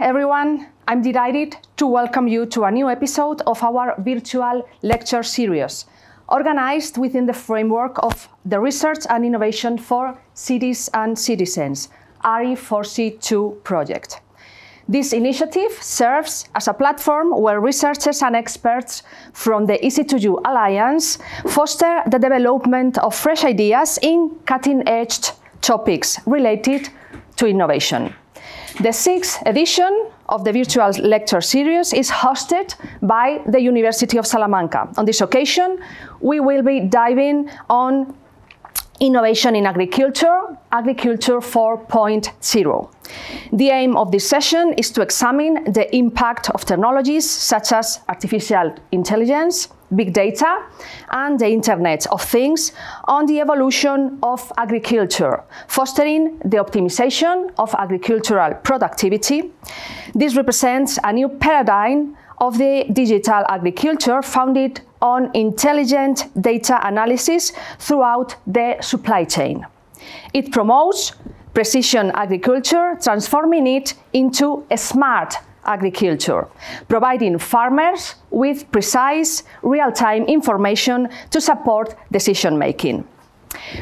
Everyone. I'm delighted to welcome you to a new episode of our virtual lecture series, organized within the framework of the Research and Innovation for Cities and Citizens, RI4C2 project. This initiative serves as a platform where researchers and experts from the EC2U Alliance foster the development of fresh ideas in cutting-edge topics related to innovation. The sixth edition of the virtual lecture series is hosted by the University of Salamanca. On this occasion, we will be diving on innovation in agriculture, Agriculture 4.0. The aim of this session is to examine the impact of technologies such as artificial intelligence, big data, and the Internet of Things on the evolution of agriculture, fostering the optimization of agricultural productivity. This represents a new paradigm of the digital agriculture founded on intelligent data analysis throughout the supply chain. It promotes precision agriculture, transforming it into a smart agriculture, providing farmers with precise, real-time information to support decision making.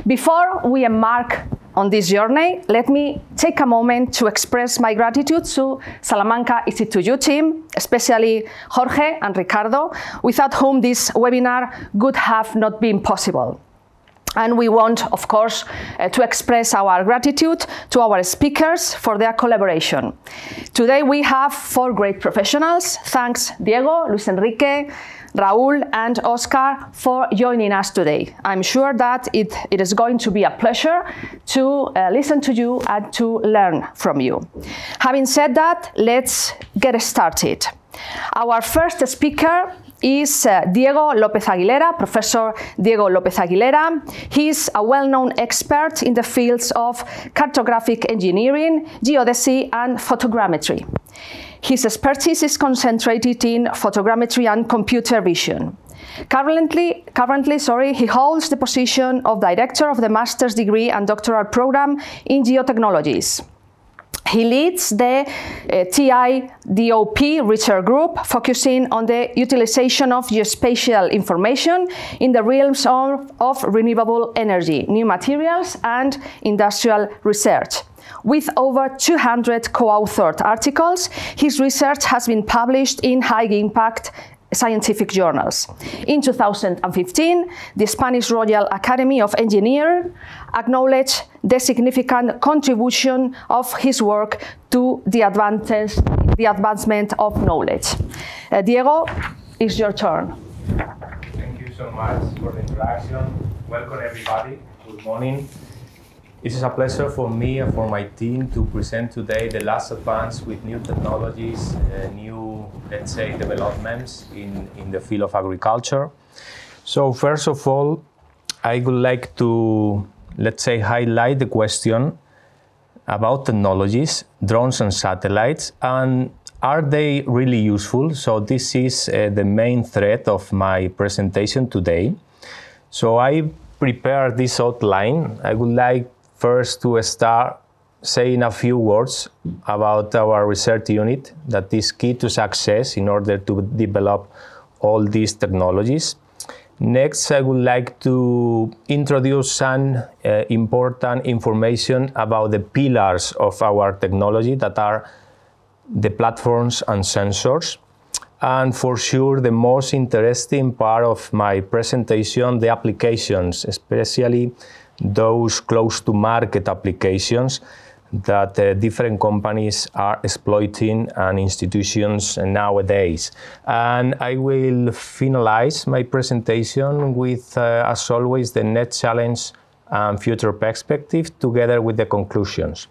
Before we embark on this journey, let me take a moment to express my gratitude to Salamanca EC2U team, especially Jorge and Ricardo, without whom this webinar would have not been possible. And we want, of course, uh, to express our gratitude to our speakers for their collaboration. Today we have four great professionals. Thanks Diego, Luis Enrique, Raul and Oscar for joining us today. I'm sure that it, it is going to be a pleasure to uh, listen to you and to learn from you. Having said that, let's get started. Our first speaker is uh, Diego López Aguilera, Professor Diego López Aguilera. He's a well-known expert in the fields of cartographic engineering, geodesy, and photogrammetry. His expertise is concentrated in photogrammetry and computer vision. Currently, currently sorry, he holds the position of Director of the Master's Degree and Doctoral Program in Geotechnologies. He leads the uh, TIDOP research group focusing on the utilization of geospatial information in the realms of, of renewable energy, new materials and industrial research. With over 200 co-authored articles, his research has been published in high-impact scientific journals. In 2015, the Spanish Royal Academy of Engineers acknowledged the significant contribution of his work to the, the advancement of knowledge. Uh, Diego, it's your turn. Thank you so much for the introduction. Welcome everybody. Good morning. It is a pleasure for me and for my team to present today the last advance with new technologies, uh, new, let's say, developments in, in the field of agriculture. So first of all, I would like to, let's say, highlight the question about technologies, drones and satellites, and are they really useful? So this is uh, the main thread of my presentation today. So I prepared this outline. I would like first to start saying a few words about our research unit that is key to success in order to develop all these technologies. Next, I would like to introduce some uh, important information about the pillars of our technology that are the platforms and sensors. And for sure, the most interesting part of my presentation, the applications, especially those close to market applications that uh, different companies are exploiting and institutions nowadays. And I will finalize my presentation with, uh, as always, the net challenge and future perspective together with the conclusions.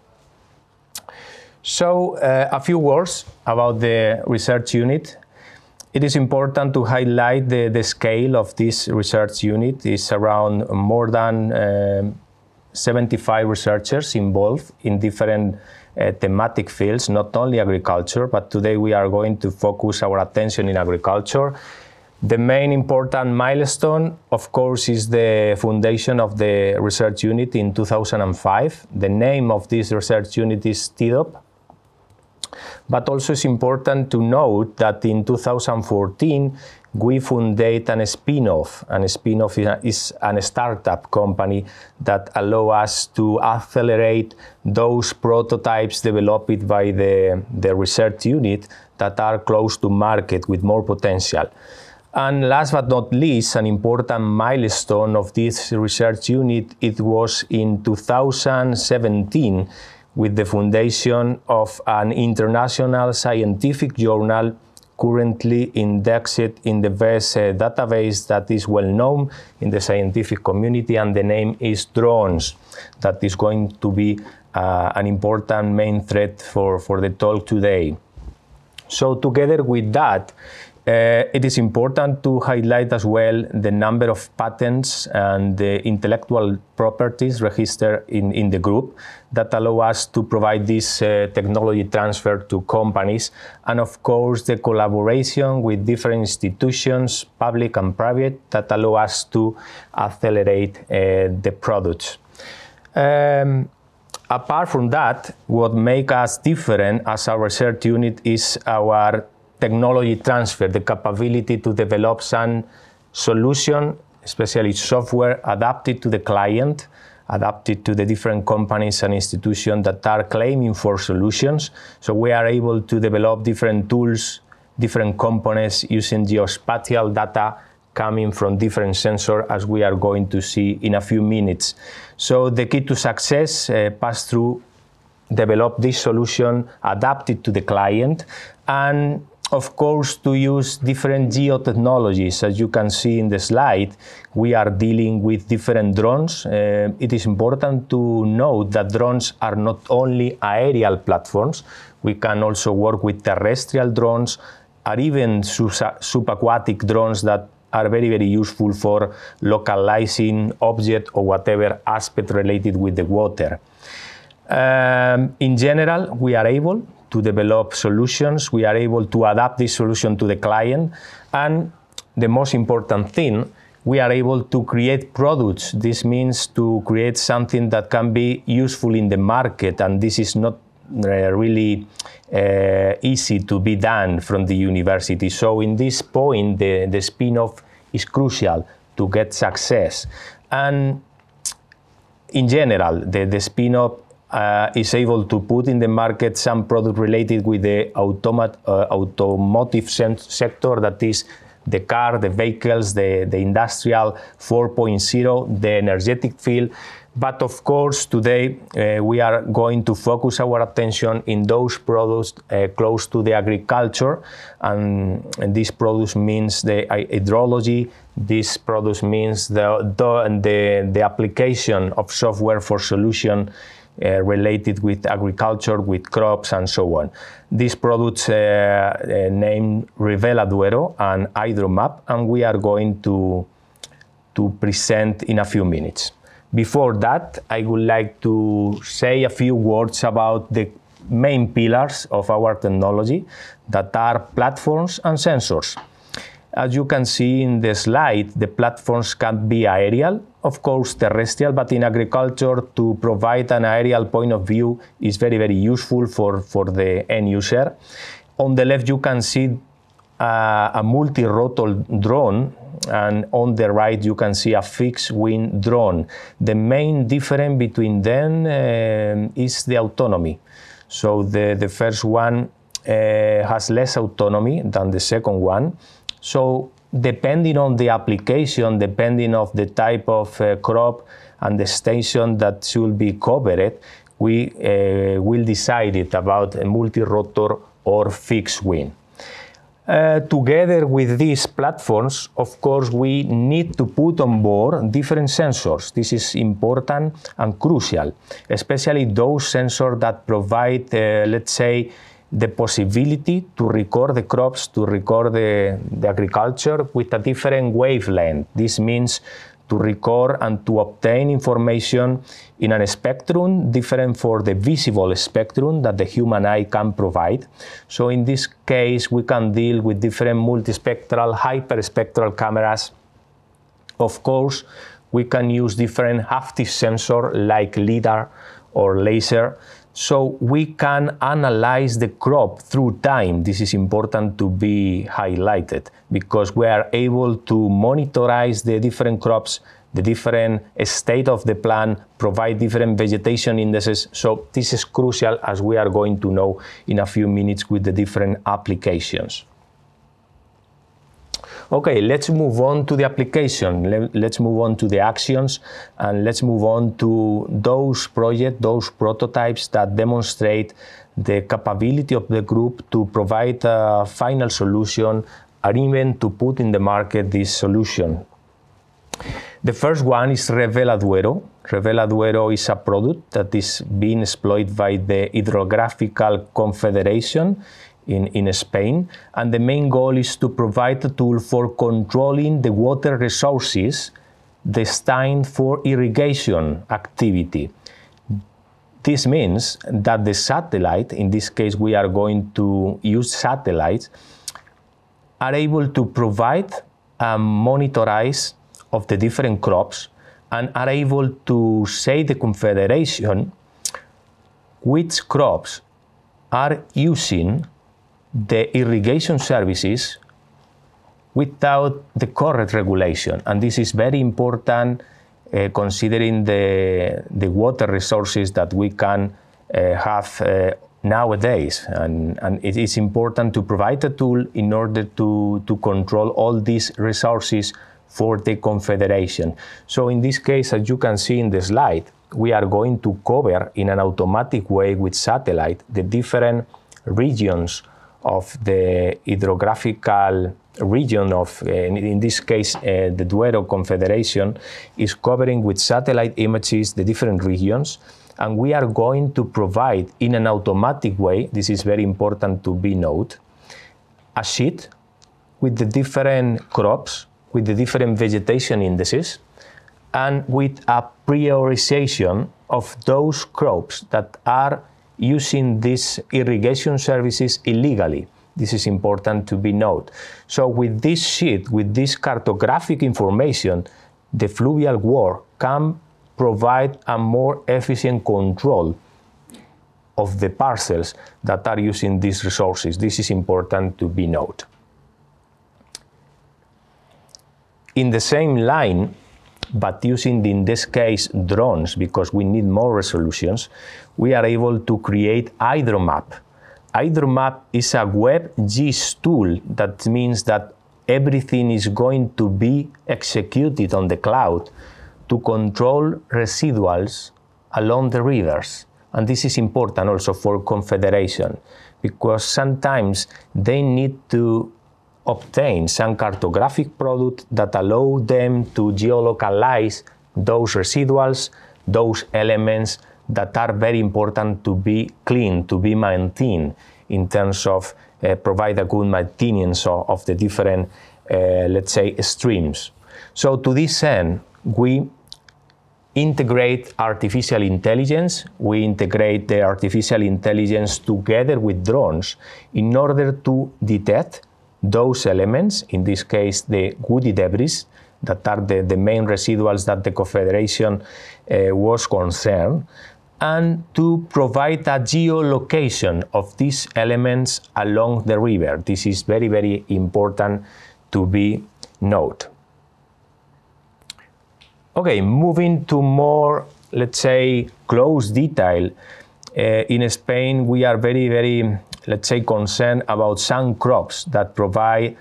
So, uh, a few words about the research unit it is important to highlight the, the scale of this research unit. It's around more than uh, 75 researchers involved in different uh, thematic fields, not only agriculture, but today we are going to focus our attention in agriculture. The main important milestone, of course, is the foundation of the research unit in 2005. The name of this research unit is TIDOP, But also it's important to note that in 2014, we funded a spin-off, and a spin-off is a startup company that allow us to accelerate those prototypes developed by the, the research unit that are close to market with more potential. And last but not least, an important milestone of this research unit, it was in 2017 with the foundation of an international scientific journal currently indexed in the best uh, database that is well known in the scientific community, and the name is drones. That is going to be uh, an important main threat for, for the talk today. So, together with that, uh, it is important to highlight as well the number of patents and the intellectual properties registered in, in the group that allow us to provide this uh, technology transfer to companies. And of course, the collaboration with different institutions, public and private, that allow us to accelerate uh, the products. Um, apart from that, what makes us different as a research unit is our technology transfer, the capability to develop some solution, especially software adapted to the client, adapted to the different companies and institutions that are claiming for solutions. So we are able to develop different tools, different components using geospatial data coming from different sensors as we are going to see in a few minutes. So the key to success uh, pass through develop this solution adapted to the client and of course, to use different geotechnologies. As you can see in the slide, we are dealing with different drones. Uh, it is important to note that drones are not only aerial platforms, we can also work with terrestrial drones or even subaquatic drones that are very, very useful for localizing object or whatever aspect related with the water. Um, in general, we are able to develop solutions. We are able to adapt this solution to the client. And the most important thing, we are able to create products. This means to create something that can be useful in the market. And this is not uh, really uh, easy to be done from the university. So, in this point, the, the spin off is crucial to get success. And in general, the, the spin off uh, is able to put in the market some product related with the automat, uh, automotive sector, that is the car, the vehicles, the, the industrial 4.0, the energetic field. But of course, today uh, we are going to focus our attention in those products uh, close to the agriculture. And, and this product means the hydrology, this product means the, the, the, the application of software for solution uh, related with agriculture, with crops, and so on. These products uh, uh, named Revela Duero and Hydromap, and we are going to, to present in a few minutes. Before that, I would like to say a few words about the main pillars of our technology that are platforms and sensors. As you can see in the slide, the platforms can be aerial, of course terrestrial, but in agriculture to provide an aerial point of view is very, very useful for, for the end user. On the left, you can see uh, a multi-rotor drone, and on the right, you can see a fixed-wing drone. The main difference between them uh, is the autonomy. So the, the first one uh, has less autonomy than the second one so depending on the application, depending of the type of uh, crop and the station that should be covered, we uh, will decide it about a multi-rotor or fixed wing. Uh, together with these platforms, of course, we need to put on board different sensors. This is important and crucial, especially those sensors that provide, uh, let's say, the possibility to record the crops, to record the, the agriculture with a different wavelength. This means to record and to obtain information in a spectrum different for the visible spectrum that the human eye can provide. So in this case, we can deal with different multispectral, hyperspectral cameras. Of course, we can use different haptic sensor like LIDAR or laser so we can analyze the crop through time. This is important to be highlighted because we are able to monitorize the different crops, the different state of the plant, provide different vegetation indices. So this is crucial as we are going to know in a few minutes with the different applications. Okay, let's move on to the application. Let's move on to the actions and let's move on to those projects, those prototypes that demonstrate the capability of the group to provide a final solution or even to put in the market this solution. The first one is Revela Duero. Revela Duero is a product that is being exploited by the Hydrographical Confederation in, in Spain. And the main goal is to provide a tool for controlling the water resources destined for irrigation activity. This means that the satellite, in this case we are going to use satellites, are able to provide a monitorize of the different crops and are able to say the confederation which crops are using the irrigation services without the correct regulation. And this is very important uh, considering the, the water resources that we can uh, have uh, nowadays. And, and it is important to provide a tool in order to, to control all these resources for the Confederation. So in this case, as you can see in the slide, we are going to cover in an automatic way with satellite the different regions of the hydrographical region of, uh, in this case, uh, the Duero Confederation, is covering with satellite images the different regions. And we are going to provide in an automatic way, this is very important to be noted, a sheet with the different crops, with the different vegetation indices, and with a prioritization of those crops that are using these irrigation services illegally. This is important to be noted. So with this sheet, with this cartographic information, the fluvial work can provide a more efficient control of the parcels that are using these resources. This is important to be noted. In the same line, but using in this case drones because we need more resolutions, we are able to create HydroMap. HydroMap is a WebGIS tool that means that everything is going to be executed on the cloud to control residuals along the rivers. And this is important also for Confederation because sometimes they need to obtain some cartographic product that allow them to geolocalize those residuals, those elements that are very important to be clean, to be maintained in terms of uh, provide a good maintenance of, of the different, uh, let's say, streams. So to this end, we integrate artificial intelligence. We integrate the artificial intelligence together with drones in order to detect those elements, in this case the woody debris, that are the, the main residuals that the Confederation uh, was concerned, and to provide a geolocation of these elements along the river. This is very, very important to be noted. Okay, moving to more, let's say, close detail. Uh, in Spain, we are very, very let's say, concern about some crops that provide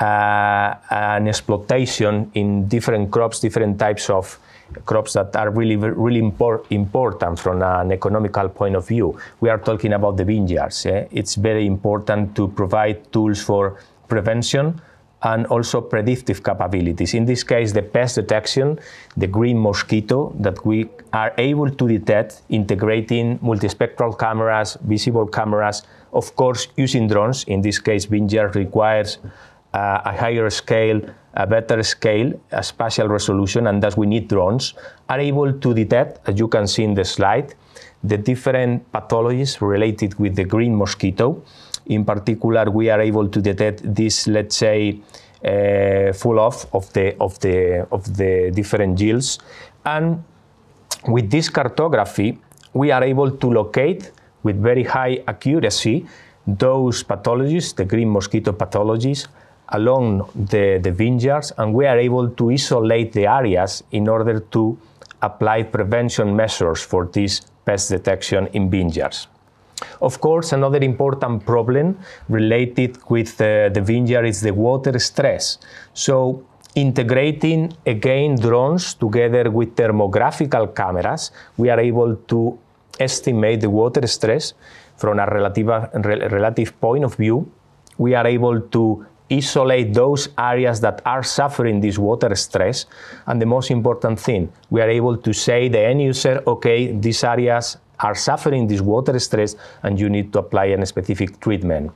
uh, an exploitation in different crops, different types of crops that are really, really import, important from an economical point of view. We are talking about the vineyards. Eh? It's very important to provide tools for prevention and also predictive capabilities. In this case, the pest detection, the green mosquito that we are able to detect integrating multispectral cameras, visible cameras, of course, using drones, in this case, Vineyard requires uh, a higher scale, a better scale, a spatial resolution, and thus we need drones, are able to detect, as you can see in the slide, the different pathologies related with the green mosquito. In particular, we are able to detect this, let's say, uh, full off of the of the of the different yields, and with this cartography, we are able to locate with very high accuracy those pathologies, the green mosquito pathologies, along the, the vineyards, and we are able to isolate the areas in order to apply prevention measures for this pest detection in vineyards. Of course, another important problem related with uh, the vineyard is the water stress. So, integrating again drones together with thermographical cameras, we are able to estimate the water stress from a relative, relative point of view. We are able to isolate those areas that are suffering this water stress. And the most important thing, we are able to say the end user, okay, these areas are suffering this water stress and you need to apply a specific treatment.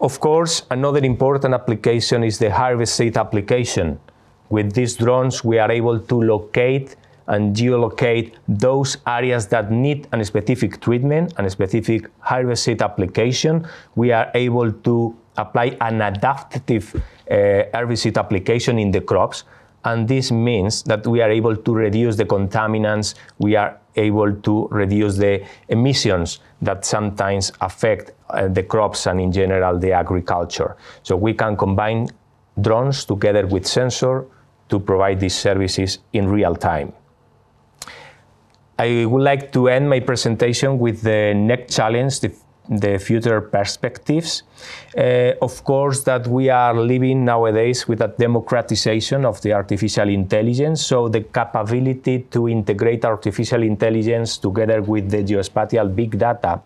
Of course, another important application is the herbicide application. With these drones, we are able to locate and geolocate those areas that need a specific treatment and a specific herbicide application. We are able to apply an adaptive uh, herbicide application in the crops. And this means that we are able to reduce the contaminants, we are able to reduce the emissions that sometimes affect uh, the crops and in general the agriculture. So we can combine drones together with sensor to provide these services in real time. I would like to end my presentation with the next challenge, the, the future perspectives. Uh, of course, that we are living nowadays with a democratization of the artificial intelligence. So the capability to integrate artificial intelligence together with the geospatial big data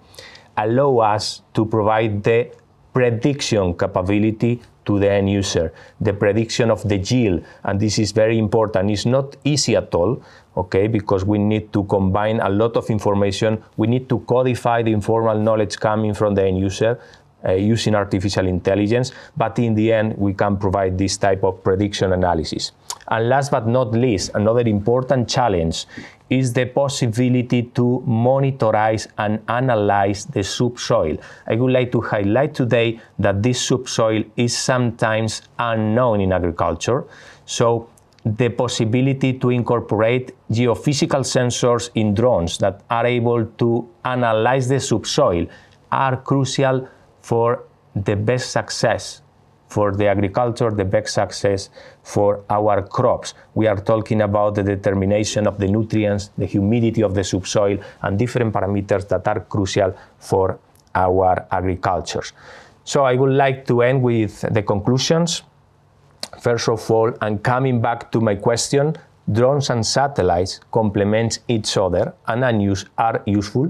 allow us to provide the prediction capability to the end user, the prediction of the yield, and this is very important. It's not easy at all, okay, because we need to combine a lot of information. We need to codify the informal knowledge coming from the end user. Uh, using artificial intelligence, but in the end, we can provide this type of prediction analysis. And last but not least, another important challenge is the possibility to monitorize and analyze the subsoil. I would like to highlight today that this subsoil is sometimes unknown in agriculture. So the possibility to incorporate geophysical sensors in drones that are able to analyze the subsoil are crucial for the best success for the agriculture, the best success for our crops. We are talking about the determination of the nutrients, the humidity of the subsoil, and different parameters that are crucial for our agriculture. So I would like to end with the conclusions. First of all, and coming back to my question, drones and satellites complement each other and are useful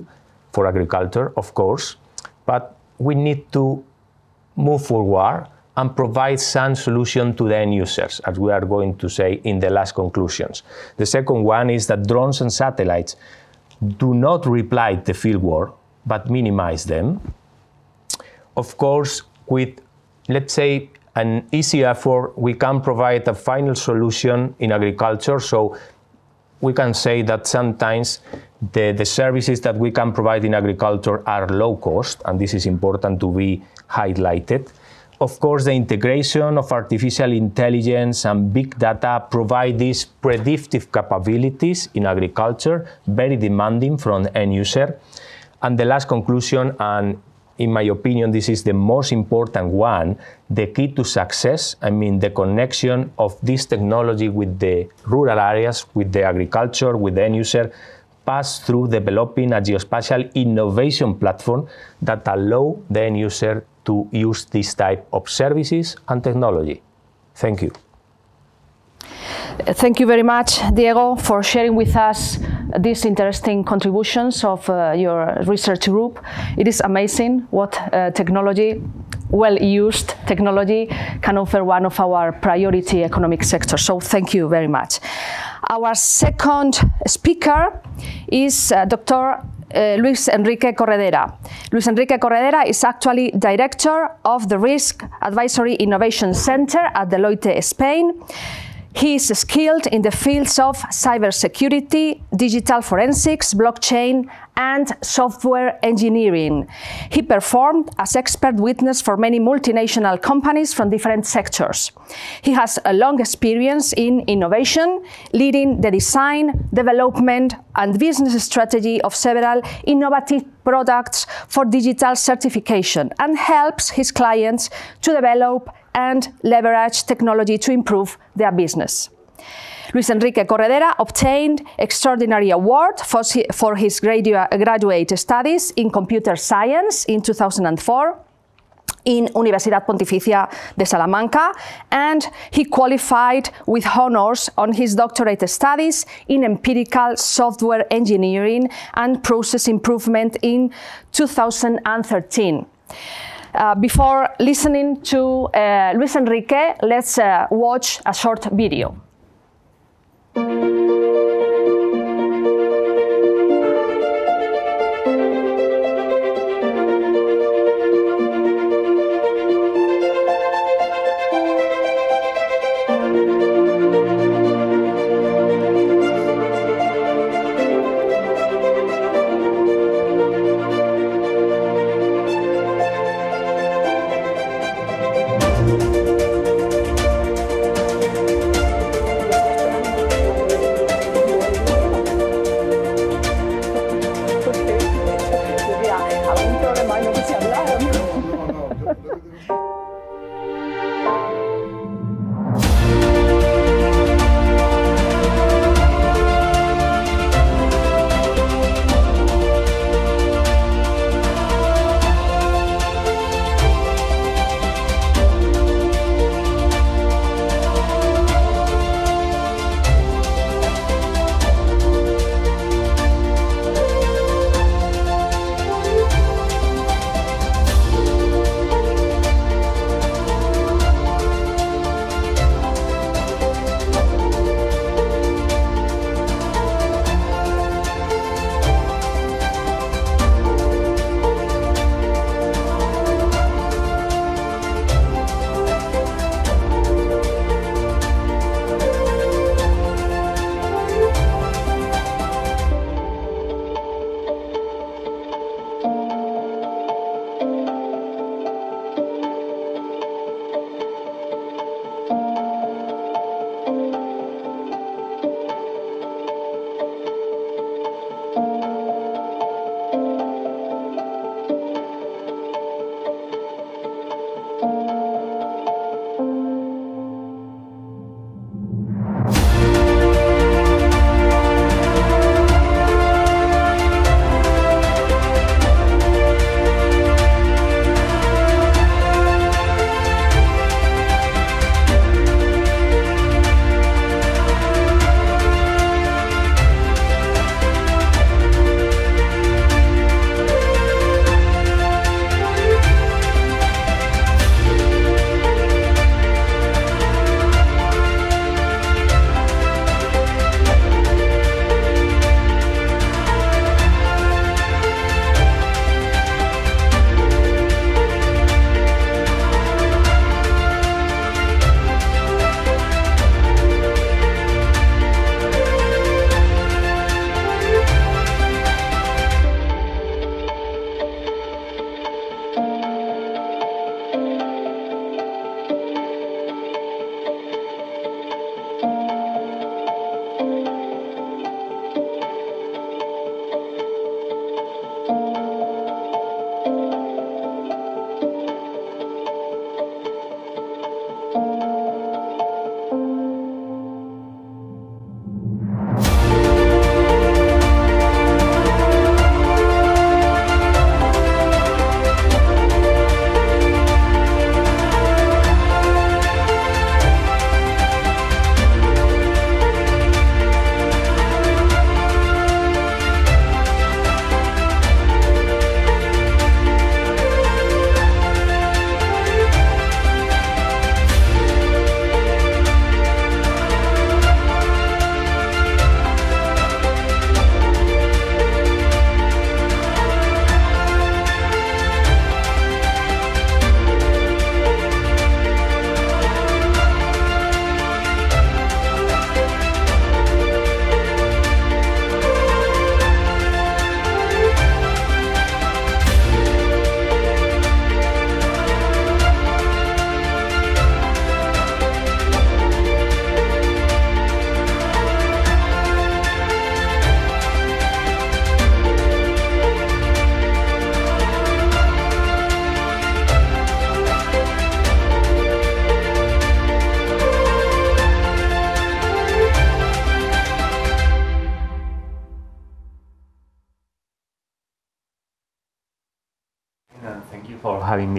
for agriculture, of course, but we need to move forward and provide some solution to the end users, as we are going to say in the last conclusions. The second one is that drones and satellites do not reply the field work, but minimize them. Of course, with, let's say, an easy effort, we can provide a final solution in agriculture. So we can say that sometimes the, the services that we can provide in agriculture are low cost, and this is important to be highlighted. Of course, the integration of artificial intelligence and big data provide these predictive capabilities in agriculture, very demanding from end user. And the last conclusion, and in my opinion, this is the most important one, the key to success, I mean, the connection of this technology with the rural areas, with the agriculture, with the end user, pass through developing a geospatial innovation platform that allow the end user to use this type of services and technology. Thank you. Thank you very much, Diego, for sharing with us these interesting contributions of uh, your research group. It is amazing what uh, technology, well used technology, can offer one of our priority economic sectors. So, thank you very much. Our second speaker is uh, Dr. Uh, Luis Enrique Corredera. Luis Enrique Corredera is actually director of the Risk Advisory Innovation Center at Deloitte, Spain. He is skilled in the fields of cybersecurity, digital forensics, blockchain, and software engineering. He performed as expert witness for many multinational companies from different sectors. He has a long experience in innovation, leading the design, development, and business strategy of several innovative products for digital certification and helps his clients to develop and leverage technology to improve their business. Luis Enrique Corredera obtained extraordinary award for, his graduate studies in computer science in 2004 in Universidad Pontificia de Salamanca, and he qualified with honors on his doctorate studies in empirical software engineering and process improvement in 2013. Uh, before listening to uh, Luis Enrique, let's uh, watch a short video.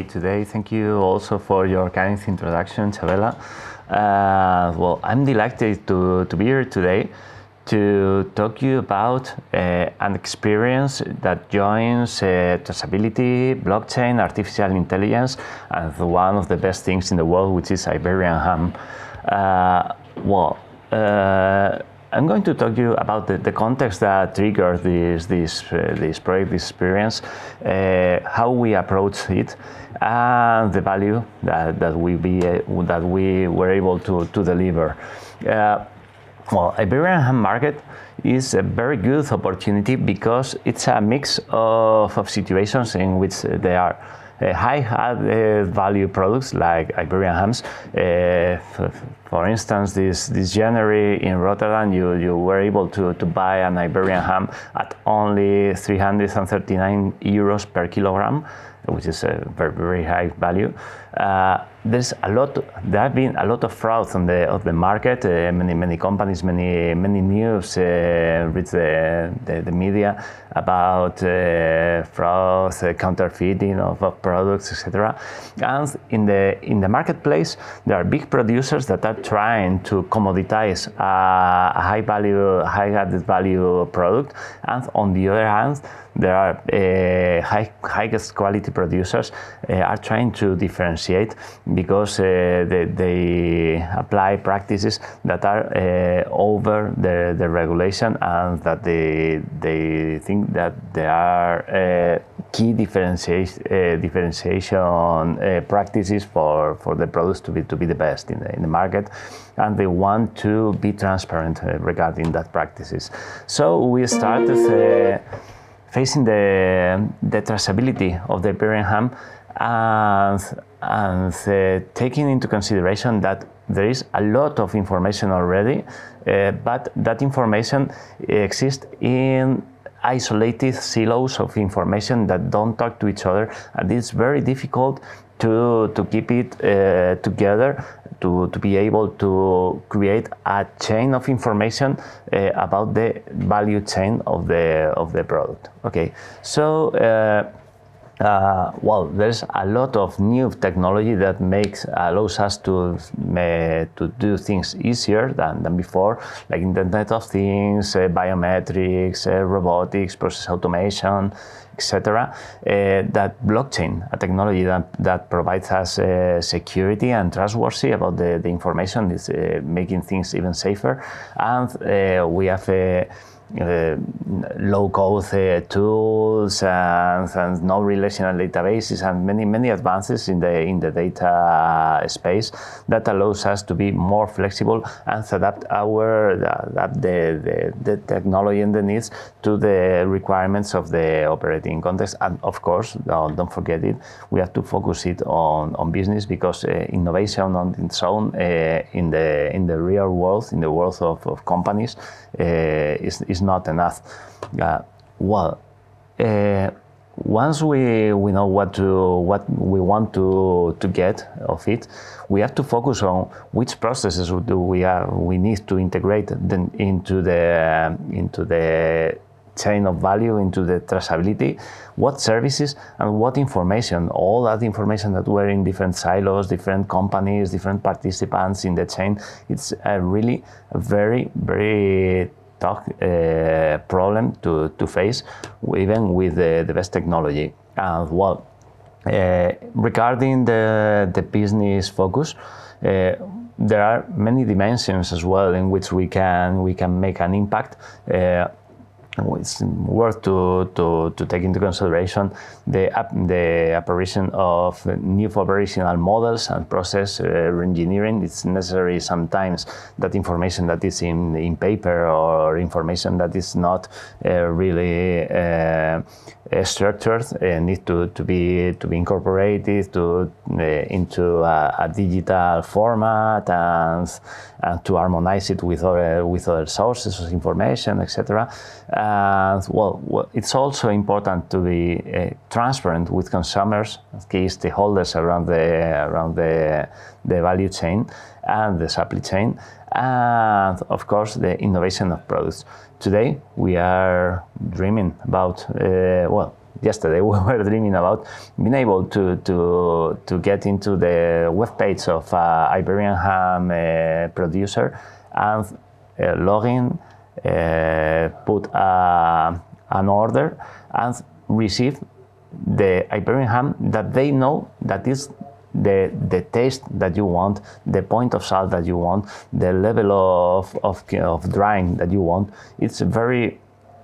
Today. Thank you also for your kind introduction, Chabela. Uh, well, I'm delighted to, to be here today to talk to you about uh, an experience that joins uh, traceability, blockchain, artificial intelligence, and one of the best things in the world, which is Iberian ham. Uh, well, uh, I'm going to talk to you about the, the context that triggered this this uh, this project, this experience, uh, how we approach it, and the value that, that we be that we were able to to deliver. Uh, well, Iberian ham market is a very good opportunity because it's a mix of, of situations in which they are uh, high value products like Iberian hams. Uh, for instance, this, this January in Rotterdam, you, you were able to, to buy an Iberian ham at only 339 euros per kilogram, which is a very, very high value. Uh, there's a lot. There have been a lot of fraud on the of the market. Uh, many many companies, many many news uh, with the, the, the media about uh, fraud, uh, counterfeiting of, of products, etc. And in the in the marketplace, there are big producers that are trying to commoditize a high value, high added value product, and on the other hand, there are uh, high, highest quality producers uh, are trying to differentiate because uh, they, they, apply practices that are over the, the regulation and that they, they think that there are key differentiation, differentiation practices for, for the products to be, to be the best in the, in the market and they want to be transparent regarding that practices. So we started facing the, the traceability of the Iberian ham and, and uh, taking into consideration that there is a lot of information already, uh, but that information exists in isolated silos of information that don't talk to each other, and it's very difficult to, to keep it uh, together to, to be able to create a chain of information uh, about the value chain of the of the product. Okay, so. Uh, uh, well, there's a lot of new technology that makes allows us to uh, to do things easier than, than before, like Internet of Things, uh, biometrics, uh, robotics, process automation, etc. Uh, that blockchain, a technology that, that provides us uh, security and trustworthy about the, the information, is making things even safer, and we have a low code uh, tools and, and, no relational databases and many many advances in the in the data space that allows us to be more flexible and adapt our adapt the, the, the technology and the needs to the requirements of the operating context. And of course don't, don't forget it we have to focus it on, on business because uh, innovation on its own uh, in the in the real world in the world of, of companies uh, is, is not enough. Uh, well, uh, once we, we know what to what we want to, to get of it, we have to focus on which processes do we are we need to integrate then into the into the chain of value into the traceability, what services and what information, all that information that were in different silos, different companies, different participants in the chain, it's a really very, very tough problem to, to face, even with the, the best technology. And well, uh, regarding the, the business focus, uh, there are many dimensions as well in which we can we can make an impact. Uh, it's worth to, to, to take into consideration the, the apparition of new operational models and process uh, engineering. It's necessary sometimes that information that is in, in paper or information that is not uh, really uh, uh structured uh, need to, to be to be incorporated to uh, into a, a, digital format and and to harmonize it with other with other sources of information, etc. And well, it's also important to be uh, transparent with consumers, key stakeholders around the around the the value chain and the supply chain, and of course the innovation of products. Today we are dreaming about uh, well yesterday we were dreaming about being able to to to get into the web page of uh, Iberian ham uh, producer and uh, uh, put a, an order, and receive the Iberian ham that they know that is the, the taste that you want, the point of salt that you want, the level of, of, of drying that you want. It's very,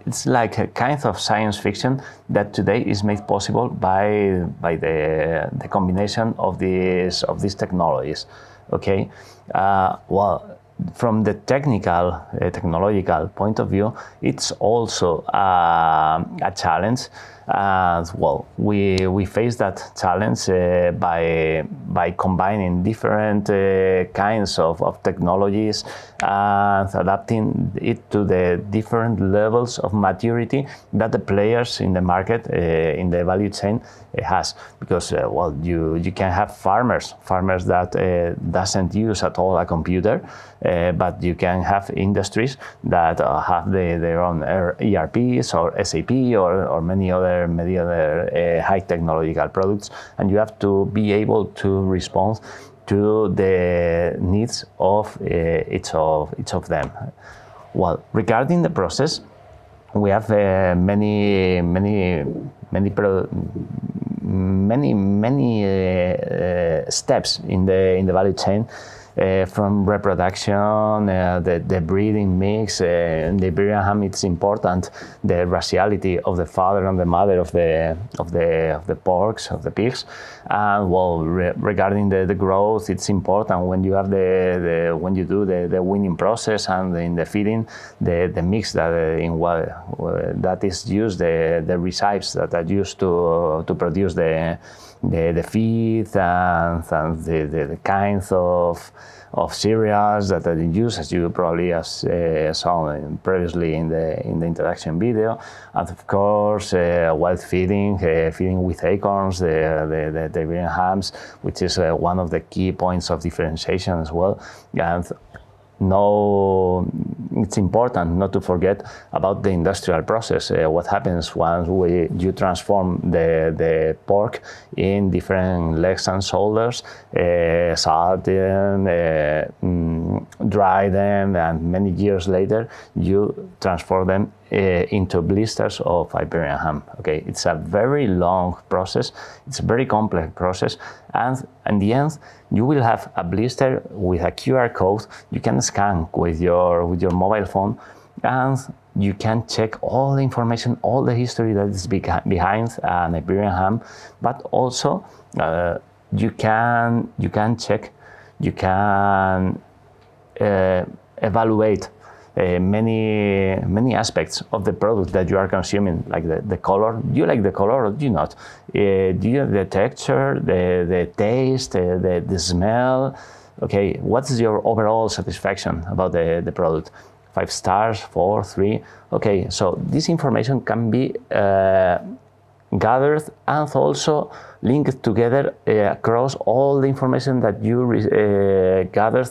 it's like a kind of science fiction that today is made possible by, by the, the combination of these, of these technologies. Okay, uh, well, from the technical, uh, technological point of view, it's also uh, a challenge and well, we we face that challenge uh, by by combining different uh, kinds of, of technologies and adapting it to the different levels of maturity that the players in the market uh, in the value chain has. Because uh, well, you you can have farmers farmers that uh, doesn't use at all a computer, but you can have industries that have the, their own ERPs or SAP or, or many other many other uh, high technological products, and you have to be able to respond to the needs of uh, each of each of them. Well, regarding the process, we have uh, many many many many many uh, uh, steps in the in the value chain uh, from reproduction, uh, the, the breeding mix. Uh, in the Iberian ham, it's important the raciality of the father and the mother of the of the of the porks of the pigs. And well, re regarding the, the growth, it's important when you have the, the when you do the, the weaning process and in the feeding, the, the mix that uh, in what that is used, the the recipes that are used to to produce the the, the feed and, and the, the, the, kinds of, of cereals that are used, as you probably as, uh, saw previously in the, in the introduction video. And of course, uh, wild feeding, uh, feeding with acorns, the, the, the, the hams, which is uh, one of the key points of differentiation as well. And no, it's important not to forget about the industrial process. Uh, what happens once we, you transform the, the pork in different legs and shoulders, uh, salt them, uh, mm, dry them, and many years later you transform them into blisters of Iberian ham. Okay, it's a very long process. It's a very complex process, and in the end, you will have a blister with a QR code you can scan with your with your mobile phone, and you can check all the information, all the history that is behind an Iberian ham, but also uh, you can you can check, you can uh, evaluate uh, many many aspects of the product that you are consuming, like the, the color. Do you like the color or do you not? Uh, do you the texture, the, the taste, uh, the, the smell? Okay, what's your overall satisfaction about the, the product? Five stars, four, three. Okay, so this information can be uh, gathered and also linked together uh, across all the information that you gathered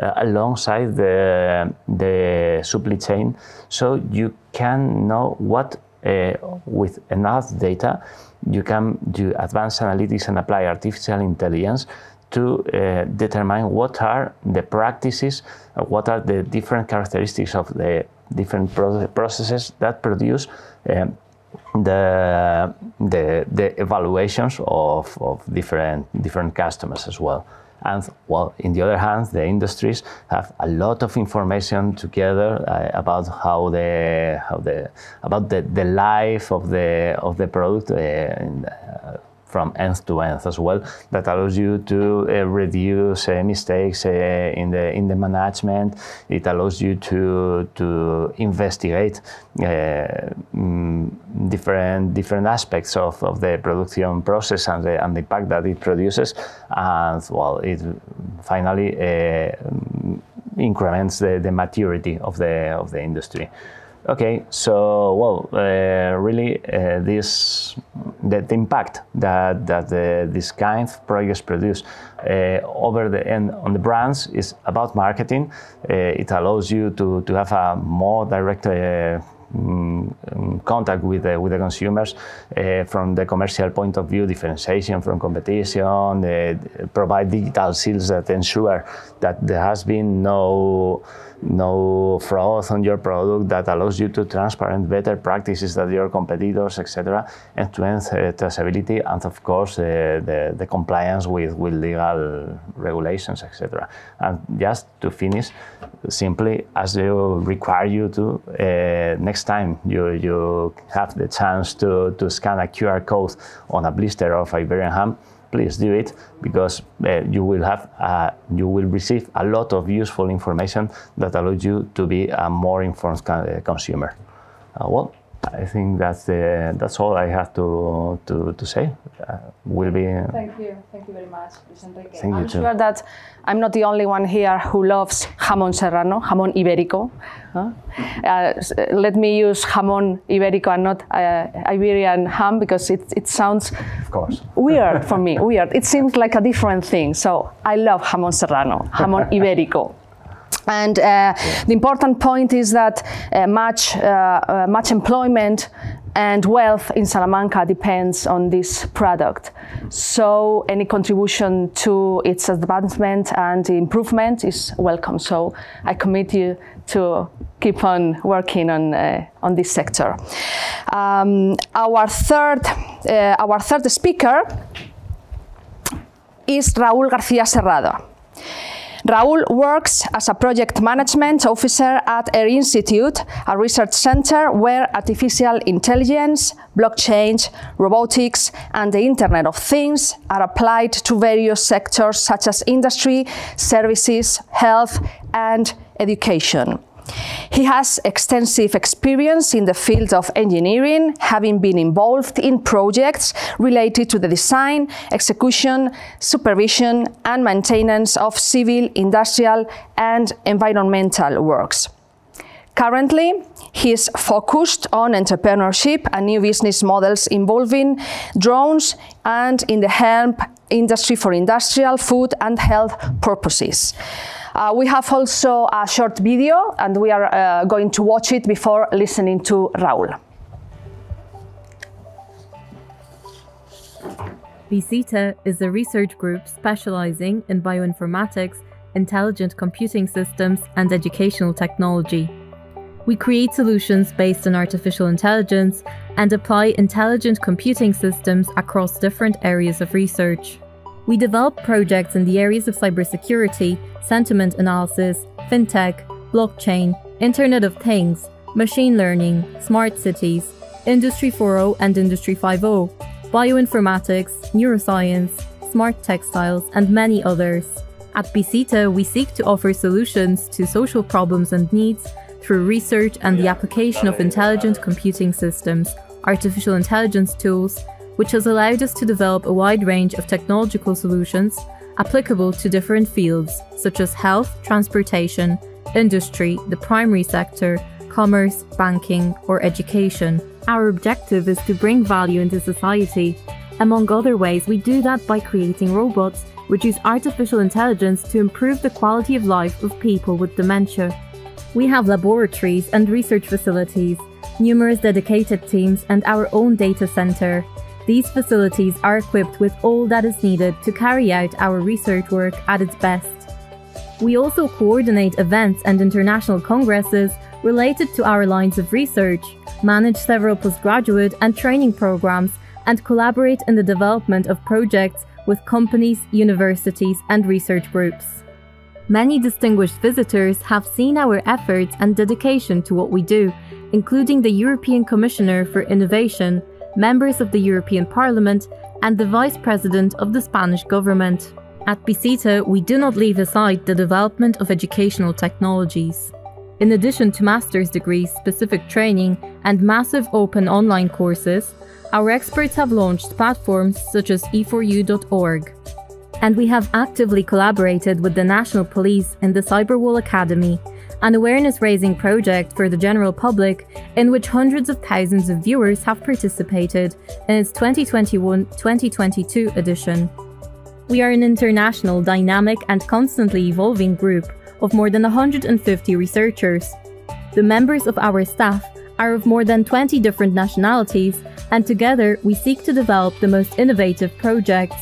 uh, alongside the, the supply chain so you can know what uh, with enough data you can do advanced analytics and apply artificial intelligence to uh, determine what are the practices, what are the different characteristics of the different pro processes that produce um, the, the, the evaluations of, of different, different customers as well. And well, in the other hand, the industries have a lot of information together uh, about how the how the about the, the life of the of the product uh, uh, from end to end as well. That allows you to uh, reduce uh, mistakes uh, in the in the management. It allows you to to investigate mm, different different aspects of, of the production process and the, and the impact that it produces. And well, it finally increments the, the maturity of the of the industry. Okay, so well, uh, really, uh, this the, the, impact that that the, this kind of projects produce uh, over the end on the brands is about marketing. Uh, it allows you to to have a more direct uh, um, contact with the, with the consumers uh, from the commercial point of view, differentiation from competition, uh, provide digital seals that ensure that there has been no no fraud on your product that allows you to transparent better practices than your competitors, etc. and to end uh, traceability and of course uh, the, the compliance with, with legal regulations, etc. And just to finish, simply as they require you to, uh, next time you, you have the chance to, to scan a QR code on a blister of Iberian ham, please do it because uh, you will have uh, you will receive a lot of useful information that allows you to be a more informed uh, consumer. Uh, well, I think that's the, that's all I have to to, to say. Uh, will be. Thank you, thank you very much, Luis Enrique. Thank I'm you too. sure that I'm not the only one here who loves jamón serrano, jamón ibérico. huh? Uh, let me use jamón ibérico and not uh, Iberian ham because it, it sounds Of course. weird for me. Weird. It seems like a different thing. So I love jamón serrano, jamón ibérico. And uh, the important point is that uh, much, uh, uh, much employment and wealth in Salamanca depends on this product. So any contribution to its advancement and improvement is welcome. So I commit you to keep on working on, uh, on this sector. Um, our, third, uh, our third speaker is Raúl García Serrada. Raúl works as a project management officer at Air Institute, a research center where artificial intelligence, blockchain, robotics, and the Internet of Things are applied to various sectors such as industry, services, health, and education. He has extensive experience in the field of engineering, having been involved in projects related to the design, execution, supervision, and maintenance of civil, industrial, and environmental works. Currently, he is focused on entrepreneurship and new business models involving drones and in the hemp industry for industrial, food, and health purposes. Uh, we have also a short video, and we are uh, going to watch it before listening to Raúl. BISITE is a research group specializing in bioinformatics, intelligent computing systems, and educational technology. We create solutions based on artificial intelligence and apply intelligent computing systems across different areas of research. We develop projects in the areas of cybersecurity, sentiment analysis, fintech, blockchain, Internet of Things, machine learning, smart cities, Industry 4.0 and Industry 5.0, bioinformatics, neuroscience, smart textiles, and many others. At BISITE, we seek to offer solutions to social problems and needs through research and the application of intelligent computing systems, artificial intelligence tools, which has allowed us to develop a wide range of technological solutions applicable to different fields such as health, transportation, industry, the primary sector, commerce, banking, or education. Our objective is to bring value into society. Among other ways, we do that by creating robots which use artificial intelligence to improve the quality of life of people with dementia. We have laboratories and research facilities, numerous dedicated teams, and our own data center. These facilities are equipped with all that is needed to carry out our research work at its best. We also coordinate events and international congresses related to our lines of research, manage several postgraduate and training programs, and collaborate in the development of projects with companies, universities, and research groups. Many distinguished visitors have seen our efforts and dedication to what we do, including the European Commissioner for Innovation, members of the European Parliament, and the Vice President of the Spanish government. At BISITE, we do not leave aside the development of educational technologies. In addition to master's degrees, specific training, and massive open online courses, our experts have launched platforms such as e4u.org. And we have actively collaborated with the National Police in the Cyberwall Academy, an awareness raising project for the general public in which hundreds of thousands of viewers have participated in its 2021 2022 edition. We are an international, dynamic, and constantly evolving group of more than 150 researchers. The members of our staff are of more than 20 different nationalities, and together we seek to develop the most innovative projects.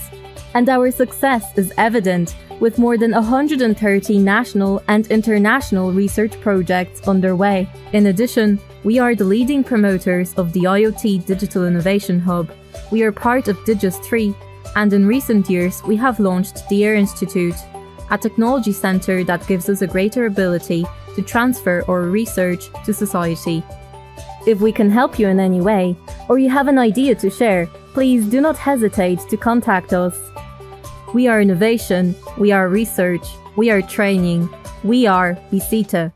And our success is evident with more than 130 national and international research projects underway. In addition, we are the leading promoters of the IoT Digital Innovation Hub. We are part of Digis 3, and in recent years we have launched the AIR Institute, a technology centre that gives us a greater ability to transfer our research to society. If we can help you in any way, or you have an idea to share, please do not hesitate to contact us. We are innovation, we are research, we are training, we are BISITE.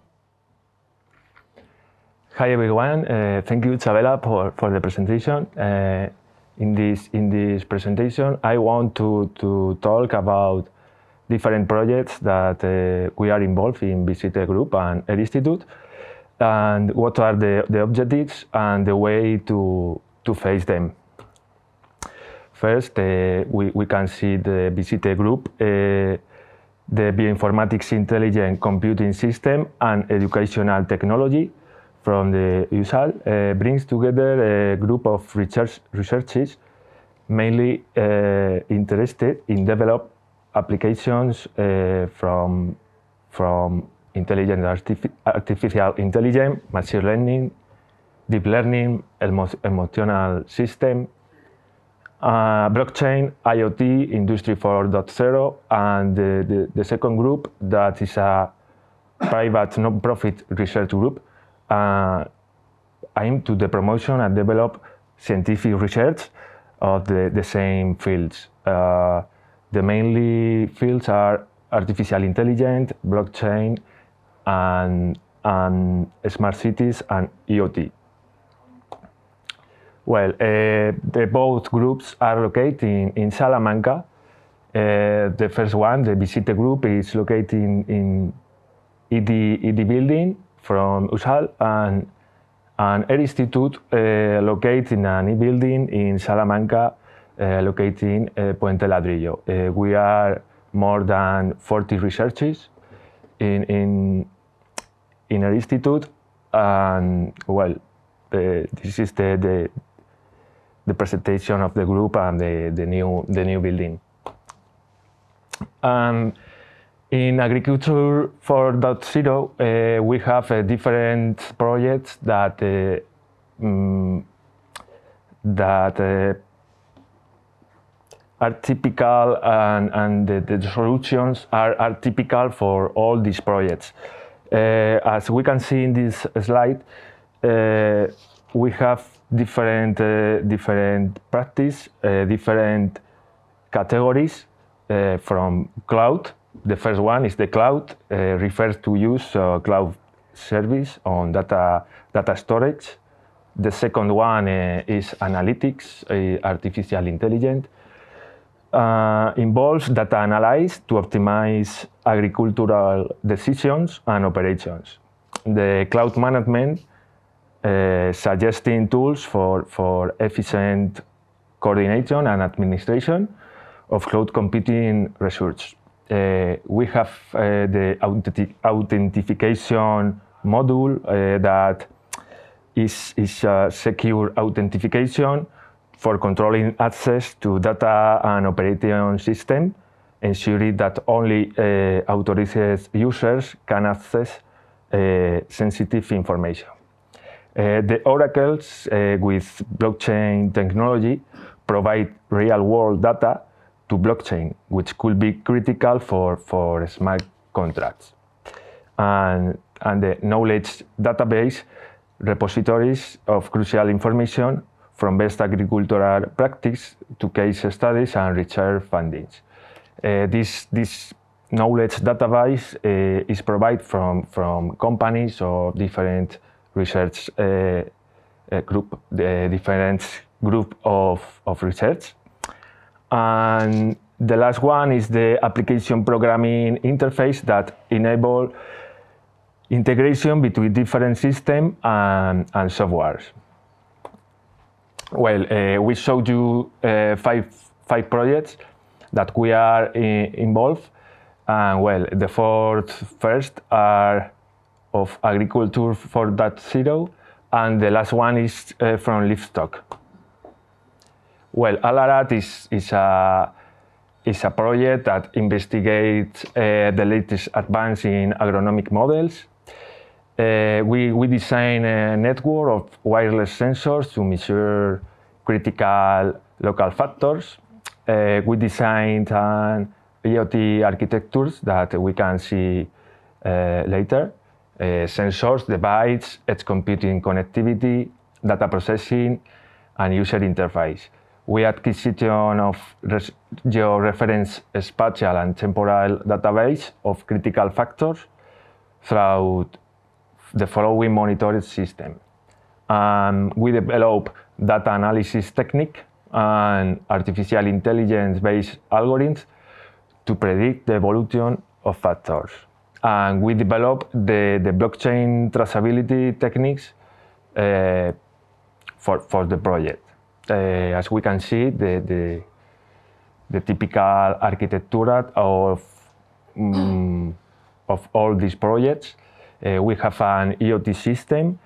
Hi everyone, uh, thank you Isabella for, for the presentation. Uh, in this in this presentation, I want to, to talk about different projects that uh, we are involved in BISITE Group and Air Institute and what are the, the objectives and the way to, to face them. First, uh, we, we can see the BISITE group, uh, the Bioinformatics Intelligent Computing System and Educational Technology from the USAL uh, brings together a group of research, researchers mainly uh, interested in develop applications uh, from, from intelligent artific artificial intelligence, machine learning, deep learning, emo emotional system, uh, blockchain, IoT, Industry 4.0, and the, the, the, second group that is a private non-profit research group uh, aimed to the promotion and develop scientific research of the, the same fields. Uh, the mainly fields are artificial intelligence, blockchain, and, and smart cities and IoT. Well, uh, the both groups are located in, in Salamanca. Uh, the first one, the BISITE group, is located in, in ED, building from USAL and an Air Institute uh, located in an E building in Salamanca, uh, located in uh, Puente Ladrillo. Uh, we are more than 40 researchers in, in, in Air Institute, and well, this is the, the, the presentation of the group and the, the new the new building. And in Agriculture 4.0, uh, we have uh, different projects that uh, um, that uh, are typical and, and the, the solutions are, are, typical for all these projects. Uh, as we can see in this slide, uh, we have different different practice, different categories from cloud the first one is the cloud, uh, refers to use uh, cloud service on data, data storage. The second one uh, is analytics, uh, artificial intelligence. Uh, involves data analysis to optimize agricultural decisions and operations. The cloud management, uh, suggesting tools for, for efficient coordination and administration of cloud computing research. Uh, we have uh, the authentication module uh, that is, is secure authentication for controlling access to data and operating system, ensuring that only uh, authorized users can access sensitive information. Uh, the oracles with blockchain technology provide real-world data to blockchain, which could be critical for, for smart contracts. And, and the knowledge database repositories of crucial information from best agricultural practice to case studies and research findings. Uh, this, this knowledge database uh, is provided from, from companies or different research uh, uh group, the different group of, of research and the last one is the application programming interface that enable integration between different systems and, and softwares. Well, uh, we showed you uh, five, five projects that we are in, involved. And well, the fourth first are of Agriculture 4.0 and the last one is uh, from Livestock. Well, Alarat is, is, a, is a project that investigates uh, the latest advance in agronomic models. Uh, we, we design a network of wireless sensors to measure critical local factors. Uh, we designed an IoT architectures that we can see uh, later. Uh, sensors, devices, edge computing connectivity, data processing, and user interface. We acquisition of georeference spatial and temporal database of critical factors throughout the following monitoring system. Um, we develop data analysis technique and artificial intelligence-based algorithms to predict the evolution of factors. And we develop the, the blockchain traceability techniques uh, for, for the project. Uh, as we can see, the, the, the typical architecture of, um, of all these projects. Uh, we have an IoT system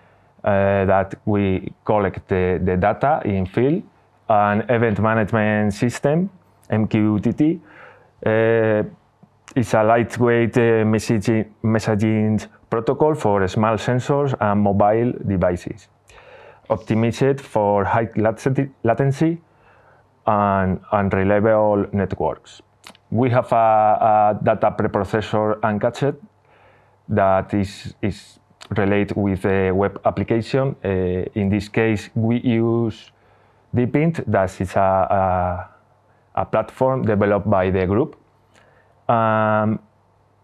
uh, that we collect the, the data in field, an event management system, MQTT, it's a lightweight uh, messaging, messaging protocol for small sensors and mobile devices, optimized for high latency and, and reliable networks. We have a, a data preprocessor and gadget that is, is related with a web application. Uh, in this case, we use Deepint, that is a, a a platform developed by the group. Um,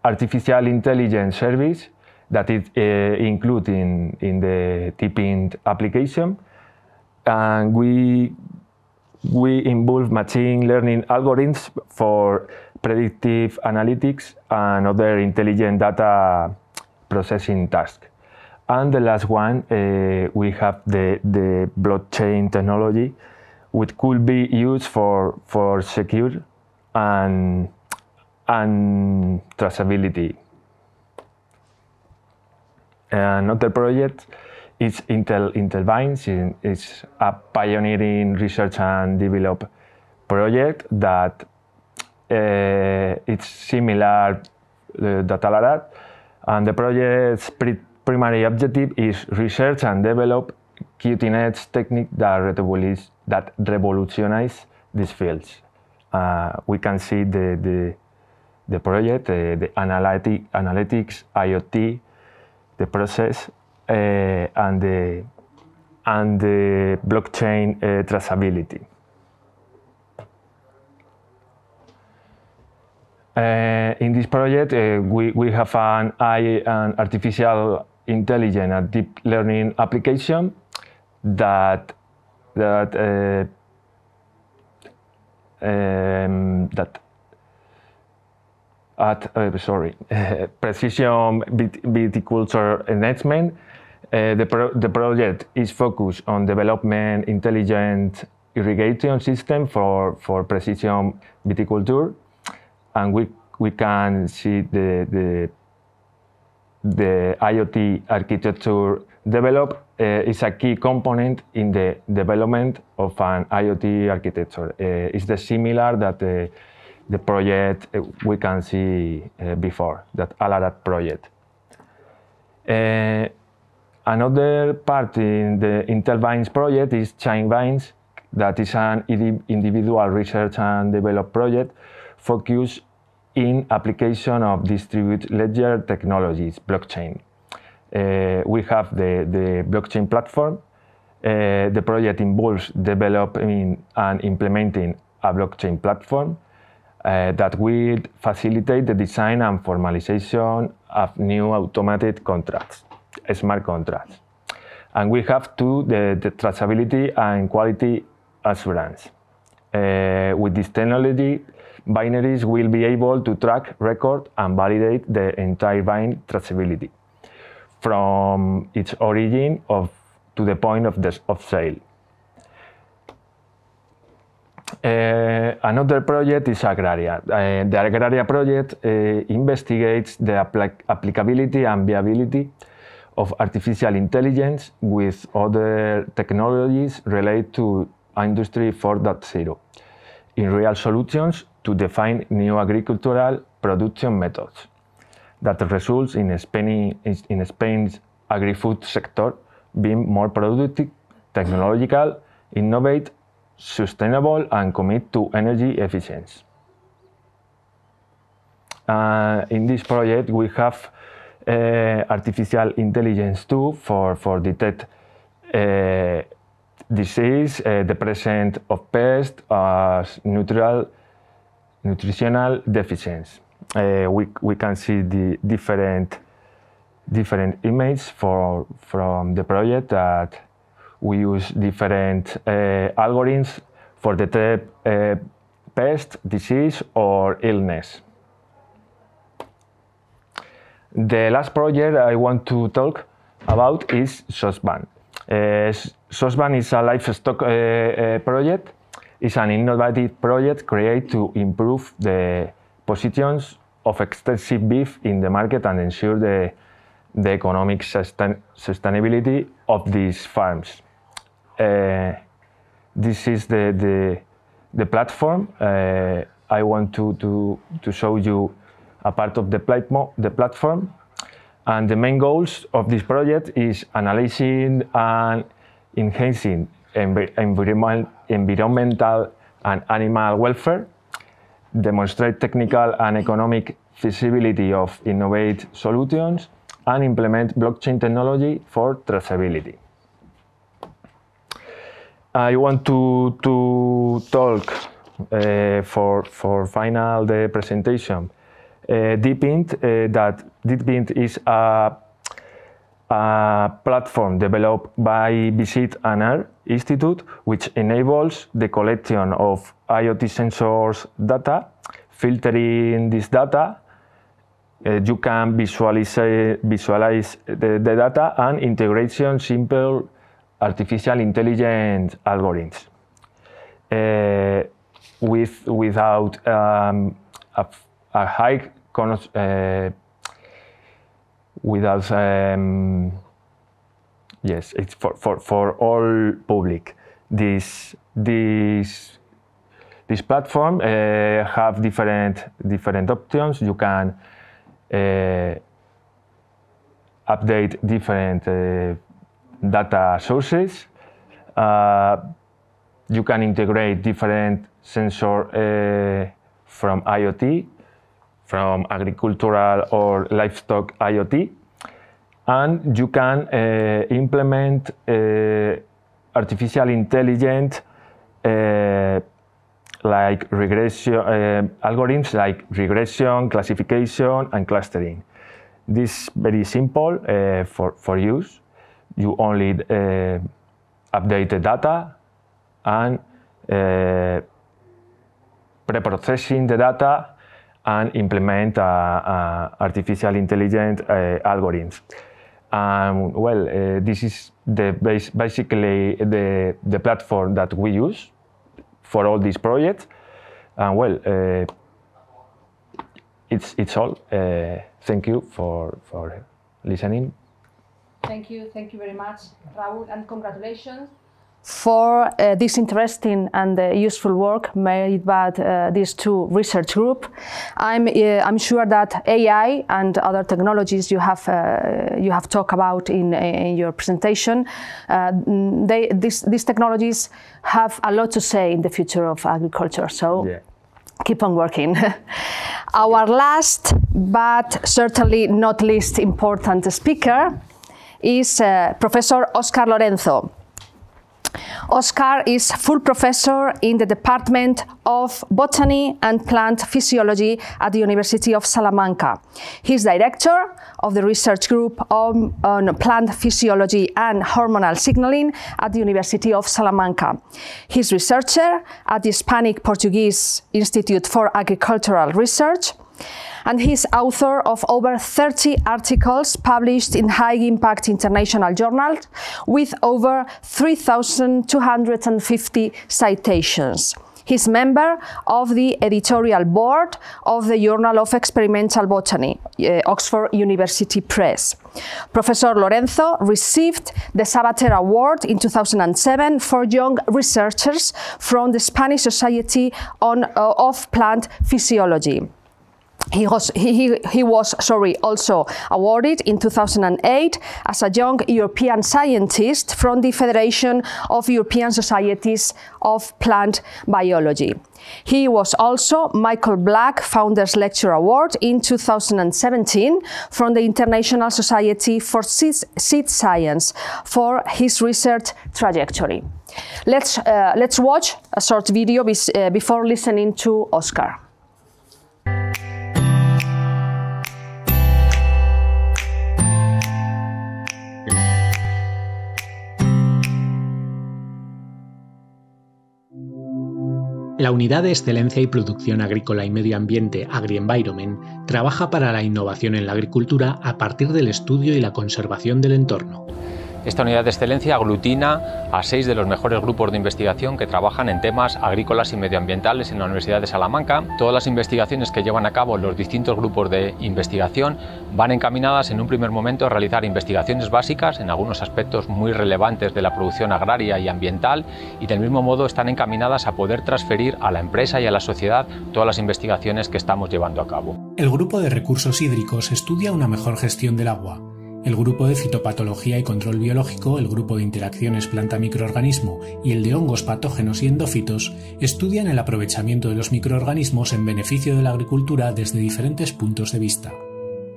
artificial intelligence service that is uh, included in, in the Deepint application. And we, we involve machine learning algorithms for predictive analytics and other intelligent data processing tasks. And the last one, uh, we have the, the blockchain technology which could be used for, for secure and, and traceability. Another project is Intel, Intel Vines. It's a pioneering research and develop project that uh, it's similar to Alarat. And the project's primary objective is research and develop cutting-edge technique that that revolutionize these fields. Uh, we can see the, the, the project, uh, the analytic, analytics, IoT, the process, uh, and, the, and the blockchain uh, traceability. Uh, in this project, uh, we, we have an AI and artificial intelligence and deep learning application that that uh, um, that at uh, sorry precision viticulture enhancement. Uh, the, pro the project is focused on development intelligent irrigation system for, for precision viticulture, and we we can see the the the IoT architecture develop uh, is a key component in the development of an IoT architecture. Uh, it's the similar that uh, the project we can see before, that Alarat project. another part in the Intel Vines project is Chain Vines, that is an individual research and develop project focused in application of distributed ledger technologies, blockchain. Uh, we have the, the blockchain platform. Uh, the project involves developing and implementing a blockchain platform uh, that will facilitate the design and formalization of new automated contracts, smart contracts. And we have two, the, the traceability and quality assurance. Uh, with this technology, binaries will be able to track, record, and validate the entire vine traceability from its origin of, to the point of, the, of sale. Uh, another project is Agraria. Uh, the Agraria project uh, investigates the applic applicability and viability of artificial intelligence with other technologies related to Industry 4.0 in real solutions to define new agricultural production methods that results in, Spain, in Spain's agri-food sector being more productive, technological, innovate, sustainable, and commit to energy efficiency. Uh, in this project, we have uh, artificial intelligence too for, for detect uh, disease, uh, the presence of pests as neutral, nutritional deficiency. Uh, we, we can see the different different images for, from the project that we use different uh, algorithms for detect uh, pest, disease, or illness. The last project I want to talk about is SOSBAN. Uh, SOSBAN is a livestock uh, uh, project. It's an innovative project created to improve the positions of extensive beef in the market and ensure the, the economic sustain sustainability of these farms. Uh, this is the, the, the platform. Uh, I want to, to, to show you a part of the, the platform. And the main goals of this project is analyzing and enhancing environment, environmental and animal welfare, demonstrate technical and economic feasibility of innovative solutions, and implement blockchain technology for traceability. I want to, to talk uh, for, for final the presentation uh, DeepInt, uh, that DeepInt is a, a, platform developed by BISITE and Institute, which enables the collection of IoT sensors data, filtering this data. Uh, you can visualize, visualize the, the, data and integration simple artificial intelligence algorithms. Uh, with, without um, a, a high uh, without um, yes it's for, for, for all public this this this platform uh, have different different options you can uh, update different uh, data sources uh, you can integrate different sensor uh, from IoT from agricultural or livestock IoT. And you can uh, implement artificial intelligence uh, like regression uh, algorithms like regression, classification, and clustering. This is very simple uh, for, for use. You only uh, update the data and pre-processing the data and implement uh, uh, artificial intelligence uh, algorithms. Um, well, this is the base, basically the, the platform that we use for all these projects. And well, it's, it's all. thank you for, for listening. Thank you, thank you very much, Raul, and congratulations for uh, this interesting and uh, useful work made by uh, these two research groups. I'm, uh, I'm sure that AI and other technologies you have, uh, you have talked about in, in your presentation, uh, they, this, these technologies have a lot to say in the future of agriculture. So yeah. keep on working. Our last, but certainly not least important speaker is eh, Professor Oscar Lorenzo. Oscar is full professor in the Department of Botany and Plant Physiology at the University of Salamanca. He's director of the research group on, on, plant physiology and hormonal signaling at the University of Salamanca. He's researcher at the Hispanic Portuguese Institute for Agricultural Research and he's author of over 30 articles published in high-impact international journals with over 3,250 citations. He's member of the editorial board of the Journal of Experimental Botany, uh, Oxford University Press. Professor Lorenzo received the Sabater Award in 2007 for young researchers from the Spanish Society on, uh, of Plant Physiology. He was, he, he was sorry, also awarded in 2008 as a young European scientist from the Federation of European Societies of Plant Biology. He was also Michael Black Founders Lecture Award in 2017 from the International Society for Seed Science for his research trajectory. Let's, uh, let's watch a short video uh, before listening to Oscar. La Unidad de Excelencia y Producción Agrícola y Medio Ambiente AgriEnvironment trabaja para la innovación en la agricultura a partir del estudio y la conservación del entorno. Esta unidad de excelencia aglutina a seis de los mejores grupos de investigación que trabajan en temas agrícolas y medioambientales en la Universidad de Salamanca. Todas las investigaciones que llevan a cabo los distintos grupos de investigación van encaminadas en un primer momento a realizar investigaciones básicas en algunos aspectos muy relevantes de la producción agraria y ambiental y del mismo modo están encaminadas a poder transferir a la empresa y a la sociedad todas las investigaciones que estamos llevando a cabo. El grupo de recursos hídricos estudia una mejor gestión del agua el grupo de fitopatología y control biológico, el grupo de interacciones planta-microorganismo y el de hongos patógenos y endófitos estudian el aprovechamiento de los microorganismos en beneficio de la agricultura desde diferentes puntos de vista.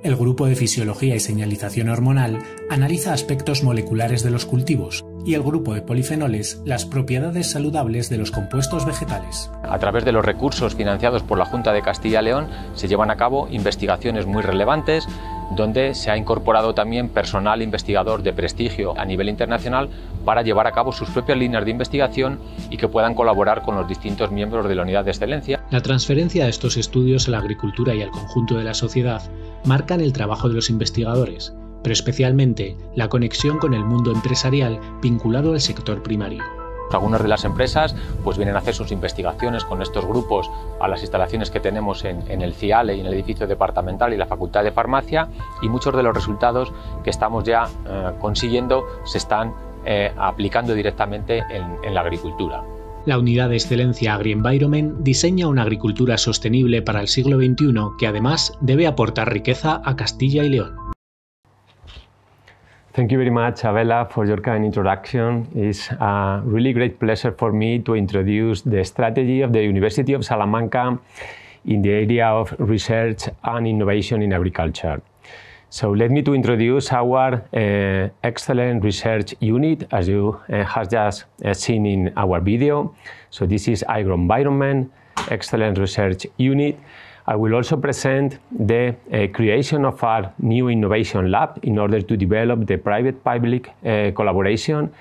El grupo de fisiología y señalización hormonal analiza aspectos moleculares de los cultivos y el grupo de polifenoles las propiedades saludables de los compuestos vegetales. A través de los recursos financiados por la Junta de Castilla y León se llevan a cabo investigaciones muy relevantes donde se ha incorporado también personal investigador de prestigio a nivel internacional para llevar a cabo sus propias líneas de investigación y que puedan colaborar con los distintos miembros de la unidad de excelencia. La transferencia de estos estudios a la agricultura y al conjunto de la sociedad marcan el trabajo de los investigadores, pero especialmente la conexión con el mundo empresarial vinculado al sector primario. Algunas de las empresas pues vienen a hacer sus investigaciones con estos grupos a las instalaciones que tenemos en, el CIALE y en el edificio departamental y la Facultad de Farmacia y muchos de los resultados que estamos ya eh, consiguiendo se están eh, aplicando directamente en, en la agricultura. La Unidad de Excelencia AgriEnvironment diseña una agricultura sostenible para el siglo XXI que además debe aportar riqueza a Castilla y León. Thank you very much, Chabela, for your kind introduction. It's a really great pleasure for me to introduce the strategy of the University of Salamanca in the area of research and innovation in agriculture. So let me to introduce our uh, excellent research unit, as you uh, have just uh, seen in our video. So this is AgroEnvironment, excellent research unit. I will also present the uh, creation of our new innovation lab in order to develop the private-public uh, collaboration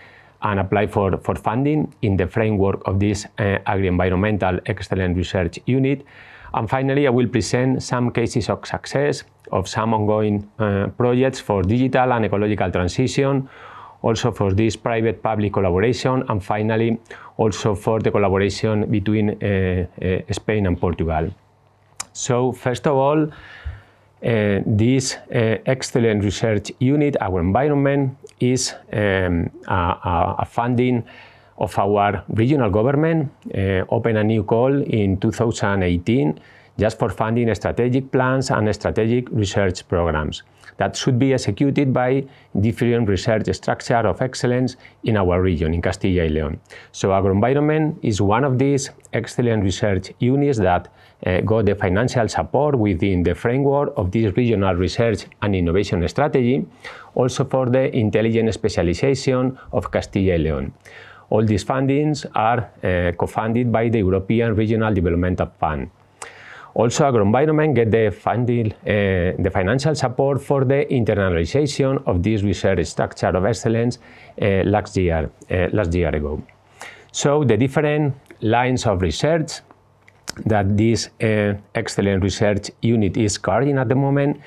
and apply for, for funding in the framework of this uh, agri-environmental excellent research unit. And finally, I will present some cases of success of some ongoing uh, projects for digital and ecological transition, also for this private-public collaboration, and finally, also for the collaboration between uh, uh, Spain and Portugal. So first of all, uh, this uh, excellent research unit, our environment, is um, a, a, funding of our regional government, uh, opened a new call in 2018 just for funding strategic plans and strategic research programs that should be executed by different research structure of excellence in our region, in Castilla y León. So agroenvironment is one of these excellent research units that uh, got the financial support within the framework of this regional research and innovation strategy, also for the intelligent specialization of Castilla y León. All these fundings are uh, co-funded by the European Regional Development Fund. Also, agroenvironment get the funding, uh, the financial support for the internalization of this research structure of excellence uh, last year, uh, last year ago. So the different lines of research that this excellent research unit is carrying at the moment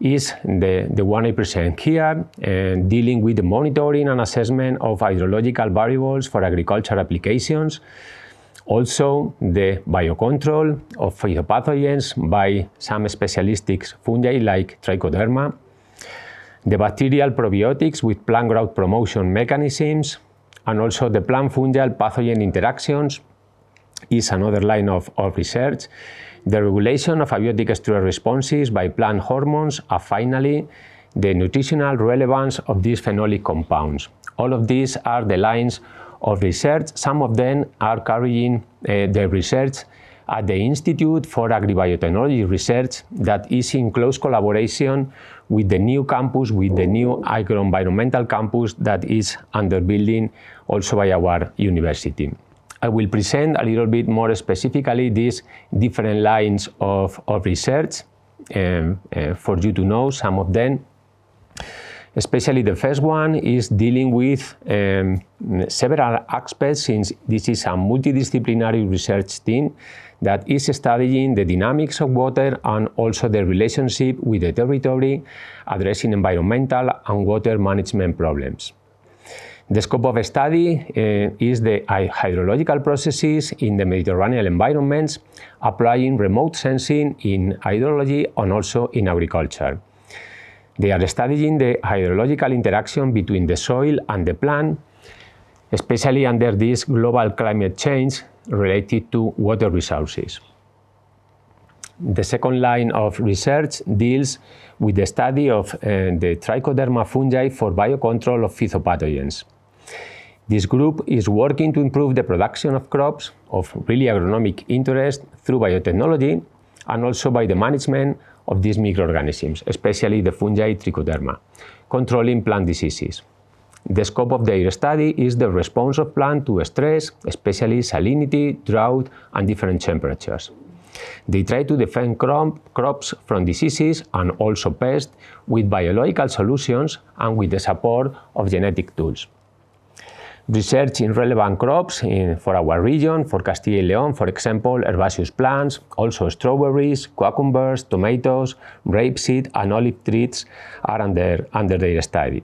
is the, the one I present here, uh, dealing with the monitoring and assessment of hydrological variables for agriculture applications, Also, the biocontrol of phytopathogens by some specialistic fungi like trichoderma, the bacterial probiotics with plant growth promotion mechanisms, and also the plant fungal pathogen interactions is another line of, of research. The regulation of abiotic stress responses by plant hormones, and finally, the nutritional relevance of these phenolic compounds. All of these are the lines of research. Some of them are carrying uh, the research at the Institute for Agribiotechnology Research that is in close collaboration with the new campus, with the new agroenvironmental campus that is under building also by our university. I will present a little bit more specifically these different lines of, of research um, uh, for you to know some of them. Especially the first one is dealing with um, several aspects since this is a multidisciplinary research team that is studying the dynamics of water and also the relationship with the territory, addressing environmental and water management problems. The scope of study uh, is the hydrological processes in the Mediterranean environments, applying remote sensing in hydrology and also in agriculture. They are studying the hydrological interaction between the soil and the plant, especially under this global climate change related to water resources. The second line of research deals with the study of uh, the trichoderma fungi for biocontrol of phytopathogens. This group is working to improve the production of crops of really agronomic interest through biotechnology and also by the management of these microorganisms, especially the fungi trichoderma, controlling plant diseases. The scope of their study is the response of plant to stress, especially salinity, drought, and different temperatures. They try to defend crop, crops from diseases and also pests with biological solutions and with the support of genetic tools research in relevant crops in, for our region, for Castilla y León, for example, herbaceous plants, also strawberries, cucumbers, tomatoes, rapeseed, and olive trees are under, under their study.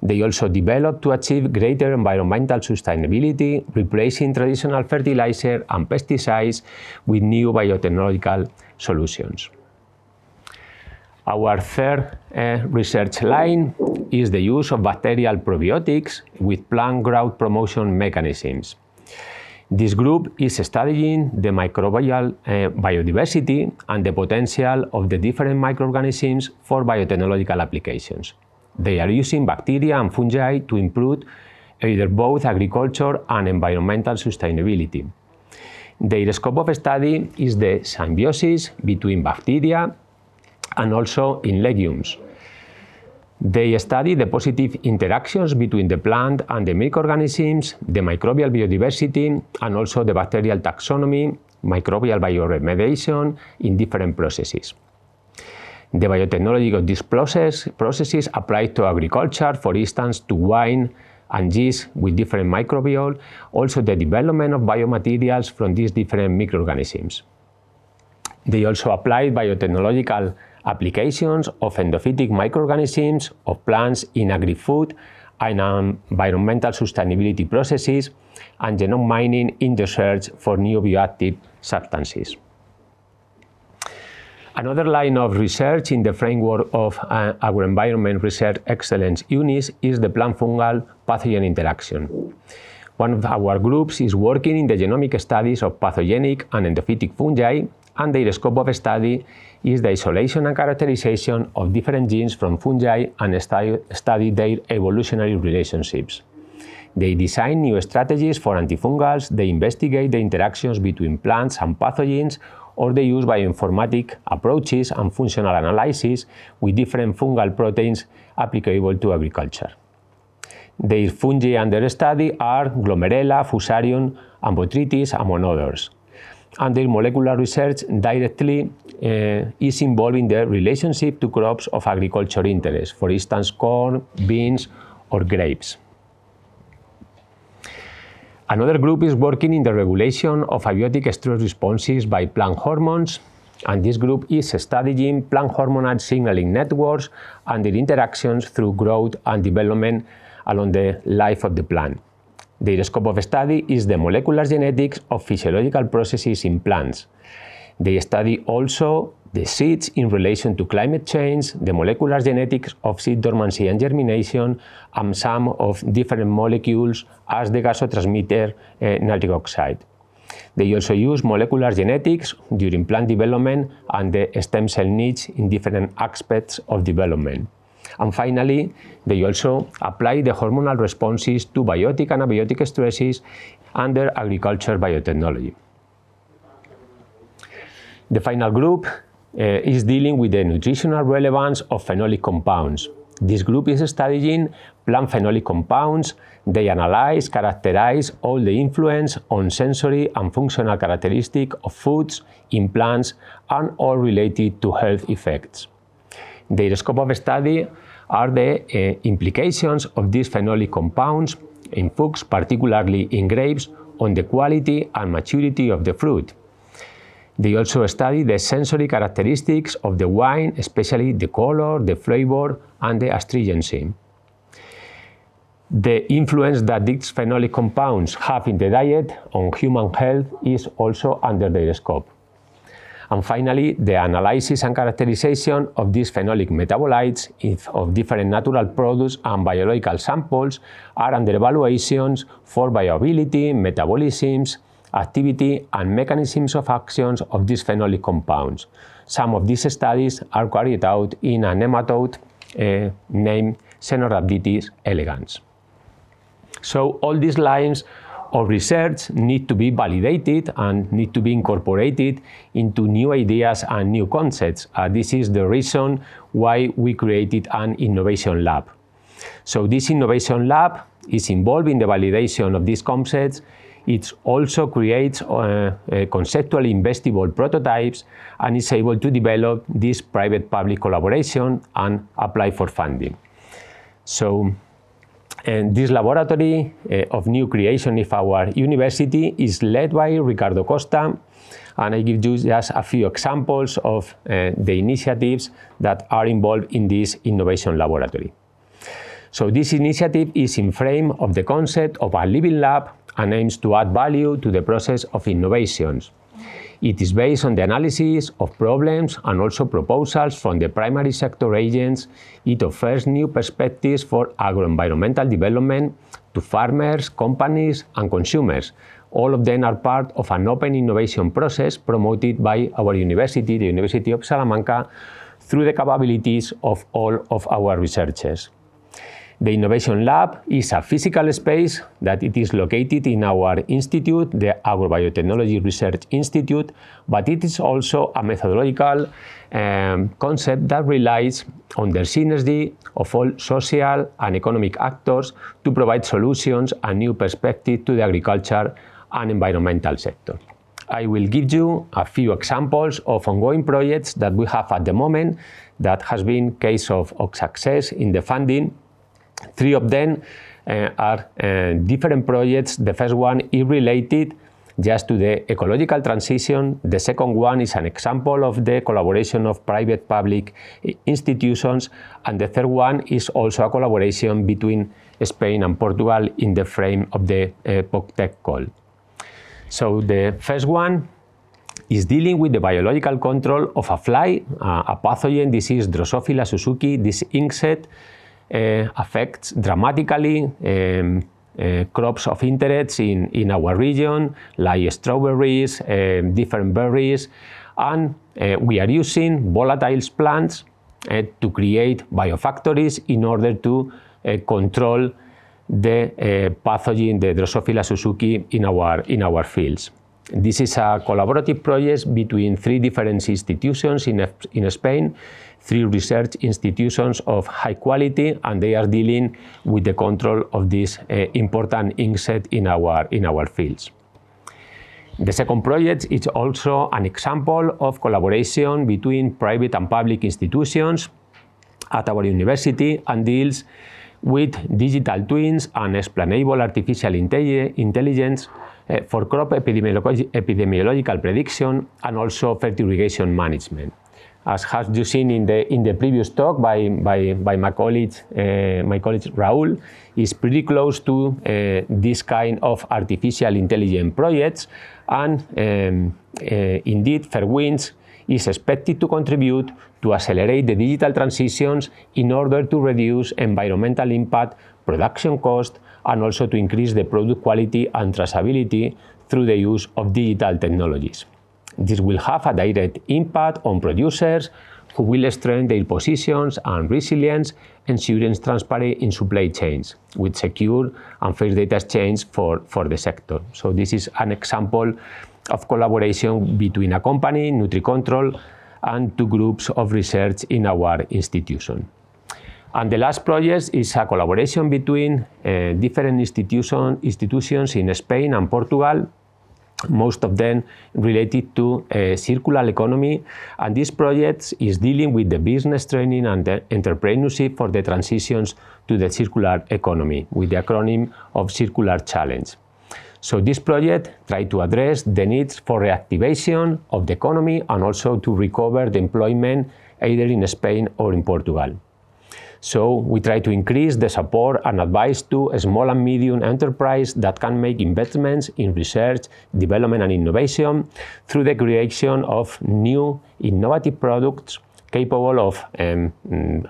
They also developed to achieve greater environmental sustainability, replacing traditional fertilizer and pesticides with new biotechnological solutions. Our third uh, research line is the use of bacterial probiotics with plant growth promotion mechanisms. This group is studying the microbial uh, biodiversity and the potential of the different microorganisms for biotechnological applications. They are using bacteria and fungi to improve either both agriculture and environmental sustainability. Their scope of study is the symbiosis between bacteria and also in legumes. They study the positive interactions between the plant and the microorganisms, the microbial biodiversity, and also the bacterial taxonomy, microbial bioremediation in different processes. The biotechnology of these process, processes applied to agriculture, for instance, to wine and yeast with different microbial, also the development of biomaterials from these different microorganisms. They also applied biotechnological applications of endophytic microorganisms of plants in agri-food and environmental sustainability processes and genome mining in the search for new bioactive substances. Another line of research in the framework of uh, agroenvironment research excellence units is the plant fungal pathogen interaction. One of our groups is working in the genomic studies of pathogenic and endophytic fungi, and their scope of study is the isolation and characterization of different genes from fungi and study their evolutionary relationships. They design new strategies for antifungals, they investigate the interactions between plants and pathogens, or they use bioinformatic approaches and functional analysis with different fungal proteins applicable to agriculture. Their fungi under study are Glomerella, Fusarium, and Botrytis, among others and their molecular research directly uh, is involved in the relationship to crops of agriculture interest, for instance, corn, beans, or grapes. Another group is working in the regulation of abiotic stress responses by plant hormones, and this group is studying plant hormonal signaling networks and their interactions through growth and development along the life of the plant. Their scope of study is the molecular genetics of physiological processes in plants. They study also the seeds in relation to climate change, the molecular genetics of seed dormancy and germination, and some of different molecules as the gasotransmitter uh, nitric oxide. They also use molecular genetics during plant development and the stem cell niche in different aspects of development. And finally, they also apply the hormonal responses to biotic and abiotic stresses under agriculture biotechnology. The final group uh, is dealing with the nutritional relevance of phenolic compounds. This group is studying plant phenolic compounds. They analyze, characterize all the influence on sensory and functional characteristics of foods in plants and all related to health effects. Their scope of study are the uh, implications of these phenolic compounds in fruits, particularly in grapes, on the quality and maturity of the fruit. They also study the sensory characteristics of the wine, especially the color, the flavor, and the astringency. The influence that these phenolic compounds have in the diet on human health is also under their scope. And finally, the analysis and characterization of these phenolic metabolites of different natural products and biological samples are under evaluations for viability, metabolisms, activity, and mechanisms of actions of these phenolic compounds. Some of these studies are carried out in a nematode uh, named Caenorhabditis elegans. So all these lines of research need to be validated and need to be incorporated into new ideas and new concepts. Uh, this is the reason why we created an innovation lab. So this innovation lab is involved in the validation of these concepts. It also creates uh, uh, conceptually investable prototypes and is able to develop this private-public collaboration and apply for funding. So and this laboratory uh, of new creation of our university is led by Ricardo Costa, and I give you just a few examples of uh, the initiatives that are involved in this innovation laboratory. So this initiative is in frame of the concept of a living lab and aims to add value to the process of innovations. It is based on the analysis of problems and also proposals from the primary sector agents. It offers new perspectives for agro-environmental development to farmers, companies, and consumers. All of them are part of an open innovation process promoted by our university, the University of Salamanca, through the capabilities of all of our researchers. The Innovation Lab is a physical space that it is located in our institute, the Agrobiotechnology Research Institute, but it is also a methodological um, concept that relies on the synergy of all social and economic actors to provide solutions and new perspective to the agriculture and environmental sector. I will give you a few examples of ongoing projects that we have at the moment that has been case of, of success in the funding Three of them uh, are uh, different projects. The first one is related just to the ecological transition. The second one is an example of the collaboration of private-public institutions. And the third one is also a collaboration between Spain and Portugal in the frame of the uh, POCTEP call. So the first one is dealing with the biological control of a fly, uh, a pathogen disease Drosophila suzuki. This insect affects dramatically um, uh, crops of interest in, in our region, like strawberries, um, different berries, and uh, we are using volatile plants uh, to create biofactories in order to uh, control the uh, pathogen, the Drosophila suzuki, in our, in our fields. This is a collaborative project between three different institutions in, in Spain, three research institutions of high quality, and they are dealing with the control of this uh, important insect in our, in our fields. The second project is also an example of collaboration between private and public institutions at our university and deals with digital twins and explainable artificial intelligence for crop epidemiological prediction and also fertirrigation management. as has you seen in the in the previous talk by by, by my colleague uh, my colleague Raul, is pretty close to uh, this kind of artificial intelligence projects, and um, uh, indeed Fairwinds is expected to contribute to accelerate the digital transitions in order to reduce environmental impact, production cost, and also to increase the product quality and traceability through the use of digital technologies. This will have a direct impact on producers who will strengthen their positions and resilience, ensuring transparency in supply chains with secure and fair data exchange for, for the sector. So this is an example of collaboration between a company, NutriControl, and two groups of research in our institution. And the last project is a collaboration between uh, different institution, institutions in Spain and Portugal, most of them related to uh, circular economy. And this project is dealing with the business training and the entrepreneurship for the transitions to the circular economy with the acronym of Circular Challenge. So this project tried to address the needs for reactivation of the economy and also to recover the employment either in Spain or in Portugal. So we try to increase the support and advice to small and medium enterprise that can make investments in research, development and innovation through the creation of new innovative products capable of um,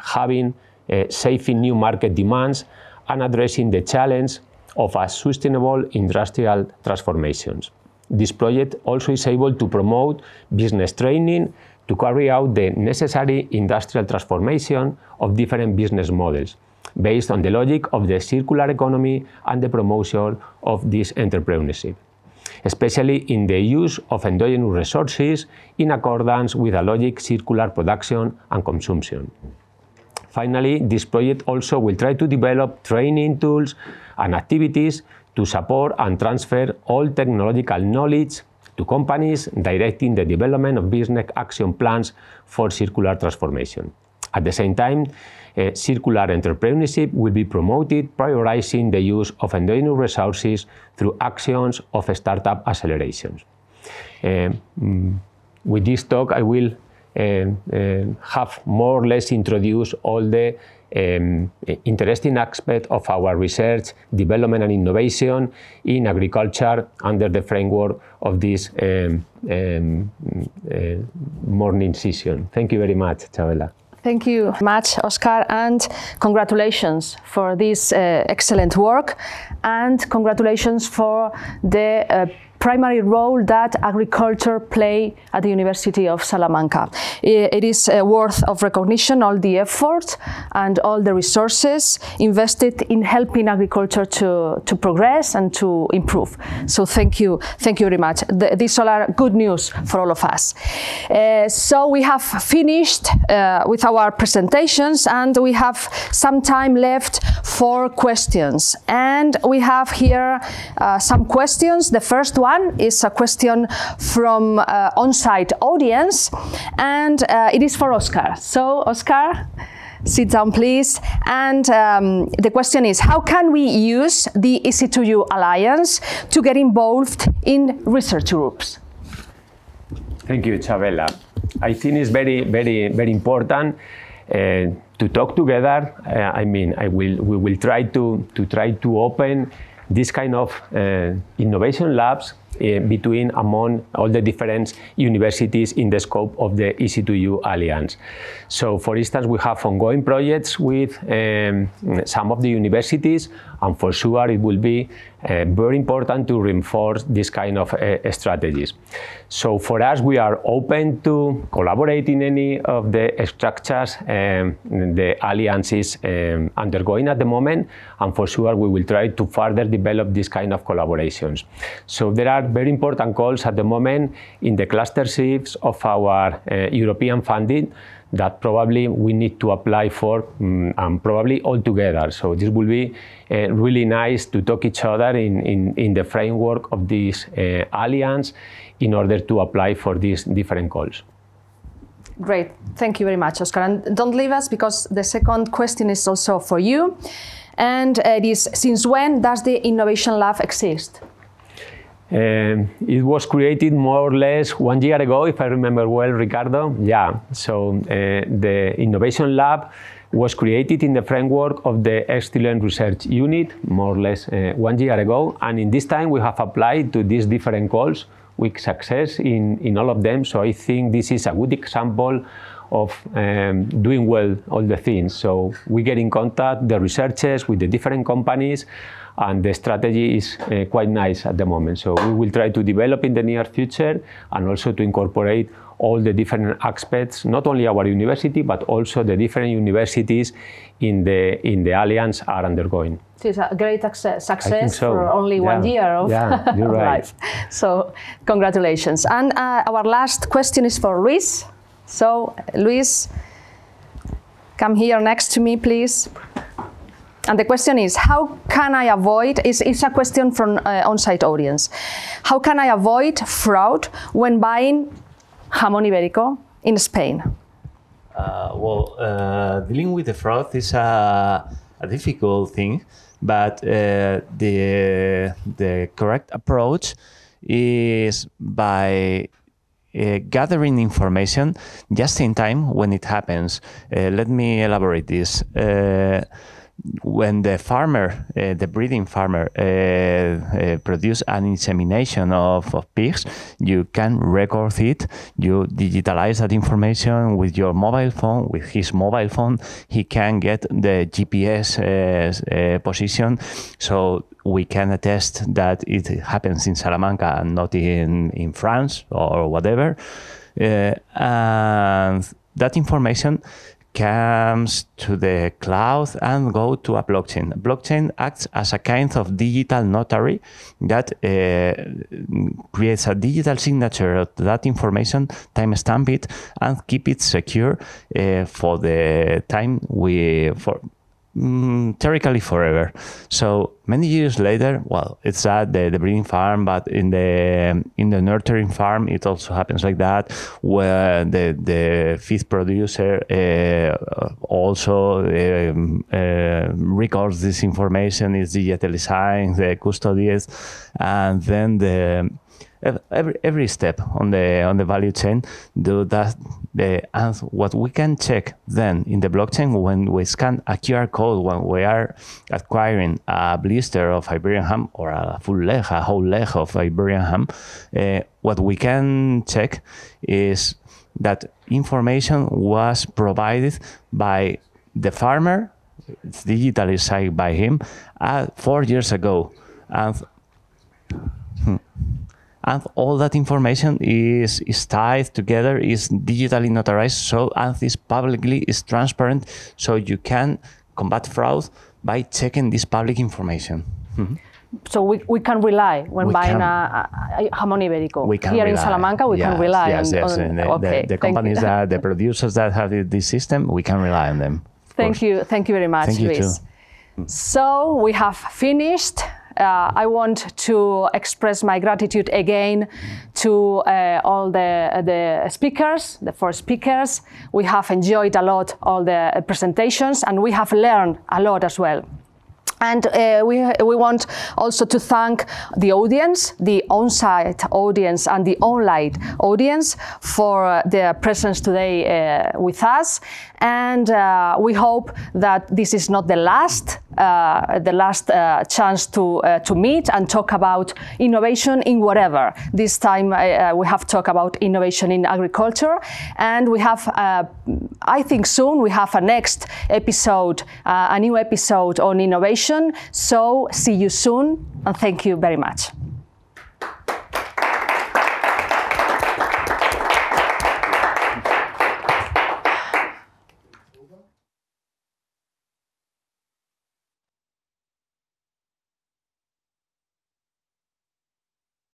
having, uh, saving new market demands and addressing the challenge of a sustainable industrial transformations. This project also is able to promote business training to carry out the necessary industrial transformation of different business models based on the logic of the circular economy and the promotion of this entrepreneurship, especially in the use of endogenous resources in accordance with a logic circular production and consumption. Finally, this project also will try to develop training tools and activities to support and transfer all technological knowledge to companies, directing the development of business action plans for circular transformation. At the same time, circular entrepreneurship will be promoted, prioritizing the use of endogenous resources through actions of startup accelerations. Uh, with this talk, I will uh, have more or less introduced all the um, interesting aspects of our research, development and innovation in agriculture under the framework of this um, um, uh, morning session. Thank you very much, Chabela. Thank you much, Oscar, and congratulations for this uh, excellent work, and congratulations for the uh, primary role that agriculture play at the University of Salamanca. It is uh, worth of recognition all the effort and all the resources invested in helping agriculture to, to progress and to improve. So thank you, thank you very much. The, these all are good news for all of us. Uh, so we have finished uh, with our presentations and we have some time left for questions. And we have here uh, some questions. The first one one is a question from uh, on-site audience, and uh, it is for Oscar. So, Oscar, sit down, please. And um, the question is, how can we use the EC2U Alliance to get involved in research groups? Thank you, Chabela. I think it's very, very, very important uh, to talk together. Uh, I mean, I will, we will try to, to try to open this kind of uh, innovation labs between among all the different universities in the scope of the EC2U Alliance. So, for instance, we have ongoing projects with um, some of the universities, and for sure it will be uh, very important to reinforce this kind of uh, strategies. So, for us, we are open to collaborate in any of the structures um, the Alliance is um, undergoing at the moment, and for sure we will try to further develop this kind of collaborations. So, there are very important calls at the moment in the clusterships of our uh, European funding that probably we need to apply for um, and probably all together. So this will be uh, really nice to talk each other in, in, in the framework of this uh, alliance in order to apply for these different calls. Great. Thank you very much, Oscar. And don't leave us because the second question is also for you. And it is, since when does the Innovation Lab exist? Um, it was created more or less one year ago, if I remember well, Ricardo. Yeah, so uh, the Innovation Lab was created in the framework of the Excellent Research Unit, more or less uh, one year ago. And in this time, we have applied to these different calls with success in, in all of them. So I think this is a good example of um, doing well all the things. So we get in contact, the researchers with the different companies, and the strategy is uh, quite nice at the moment. So we will try to develop in the near future and also to incorporate all the different aspects, not only our university, but also the different universities in the, in the Alliance are undergoing. So it's a great success, success so. for only yeah. one year of, yeah, you're right. life. So congratulations. And uh, our last question is for Luis. So Luis, come here next to me, please. And the question is, how can I avoid, it's, it's a question from uh, on-site audience, how can I avoid fraud when buying jamón ibérico in Spain? Uh, well, uh, dealing with the fraud is a, a difficult thing, but uh, the, the correct approach is by uh, gathering information just in time when it happens. Uh, let me elaborate this. Uh, when the farmer, uh, the breeding farmer, uh, uh, produce an insemination of, of, pigs, you can record it. You digitalize that information with your mobile phone. With his mobile phone, he can get the GPS position. So we can attest that it happens in Salamanca and not in, in France or whatever. and that information comes to the cloud and go to a blockchain. Blockchain acts as a kind of digital notary that uh, creates a digital signature of that information, timestamp it, and keep it secure uh, for the time we for mm, theoretically forever. So many years later, well, it's at the, the breeding farm, but in the in the nurturing farm, it also happens like that, where the the feed producer uh, also um, uh, records this information, is digitalizing the custodies, and then the every every step on the on the value chain do that the and what we can check then in the blockchain when we scan a QR code when we are acquiring a blister of Iberian ham or a full leg, a whole leg of Iberian ham, uh, what we can check is that information was provided by the farmer, it's digitally signed by him, uh, four years ago. And hmm, and all that information is, is tied together, is digitally notarized, so and is publicly is transparent, so you can combat fraud by checking this public information. Mm -hmm. So we, we can rely when we buying can, a, a, jamón ibérico. We can Here rely. in Salamanca, we yes, can rely yes, on, yes. on the, okay, the, the companies that the producers that have this system, we can rely on them. Thank you, thank you very much, thank Luis. Too. So we have finished uh, I want to express my gratitude again to uh, all the, the speakers, the four speakers. We have enjoyed a lot all the presentations and we have learned a lot as well. And uh, we, we want also to thank the audience, the on-site audience and the online audience for uh, their presence today uh, with us. And uh, we hope that this is not the last, uh, the last uh, chance to, to meet and talk about innovation in whatever. This time we have talked about innovation in agriculture. And we have, I think soon, we have a next episode, a new episode on innovation. So see you soon and thank you very much.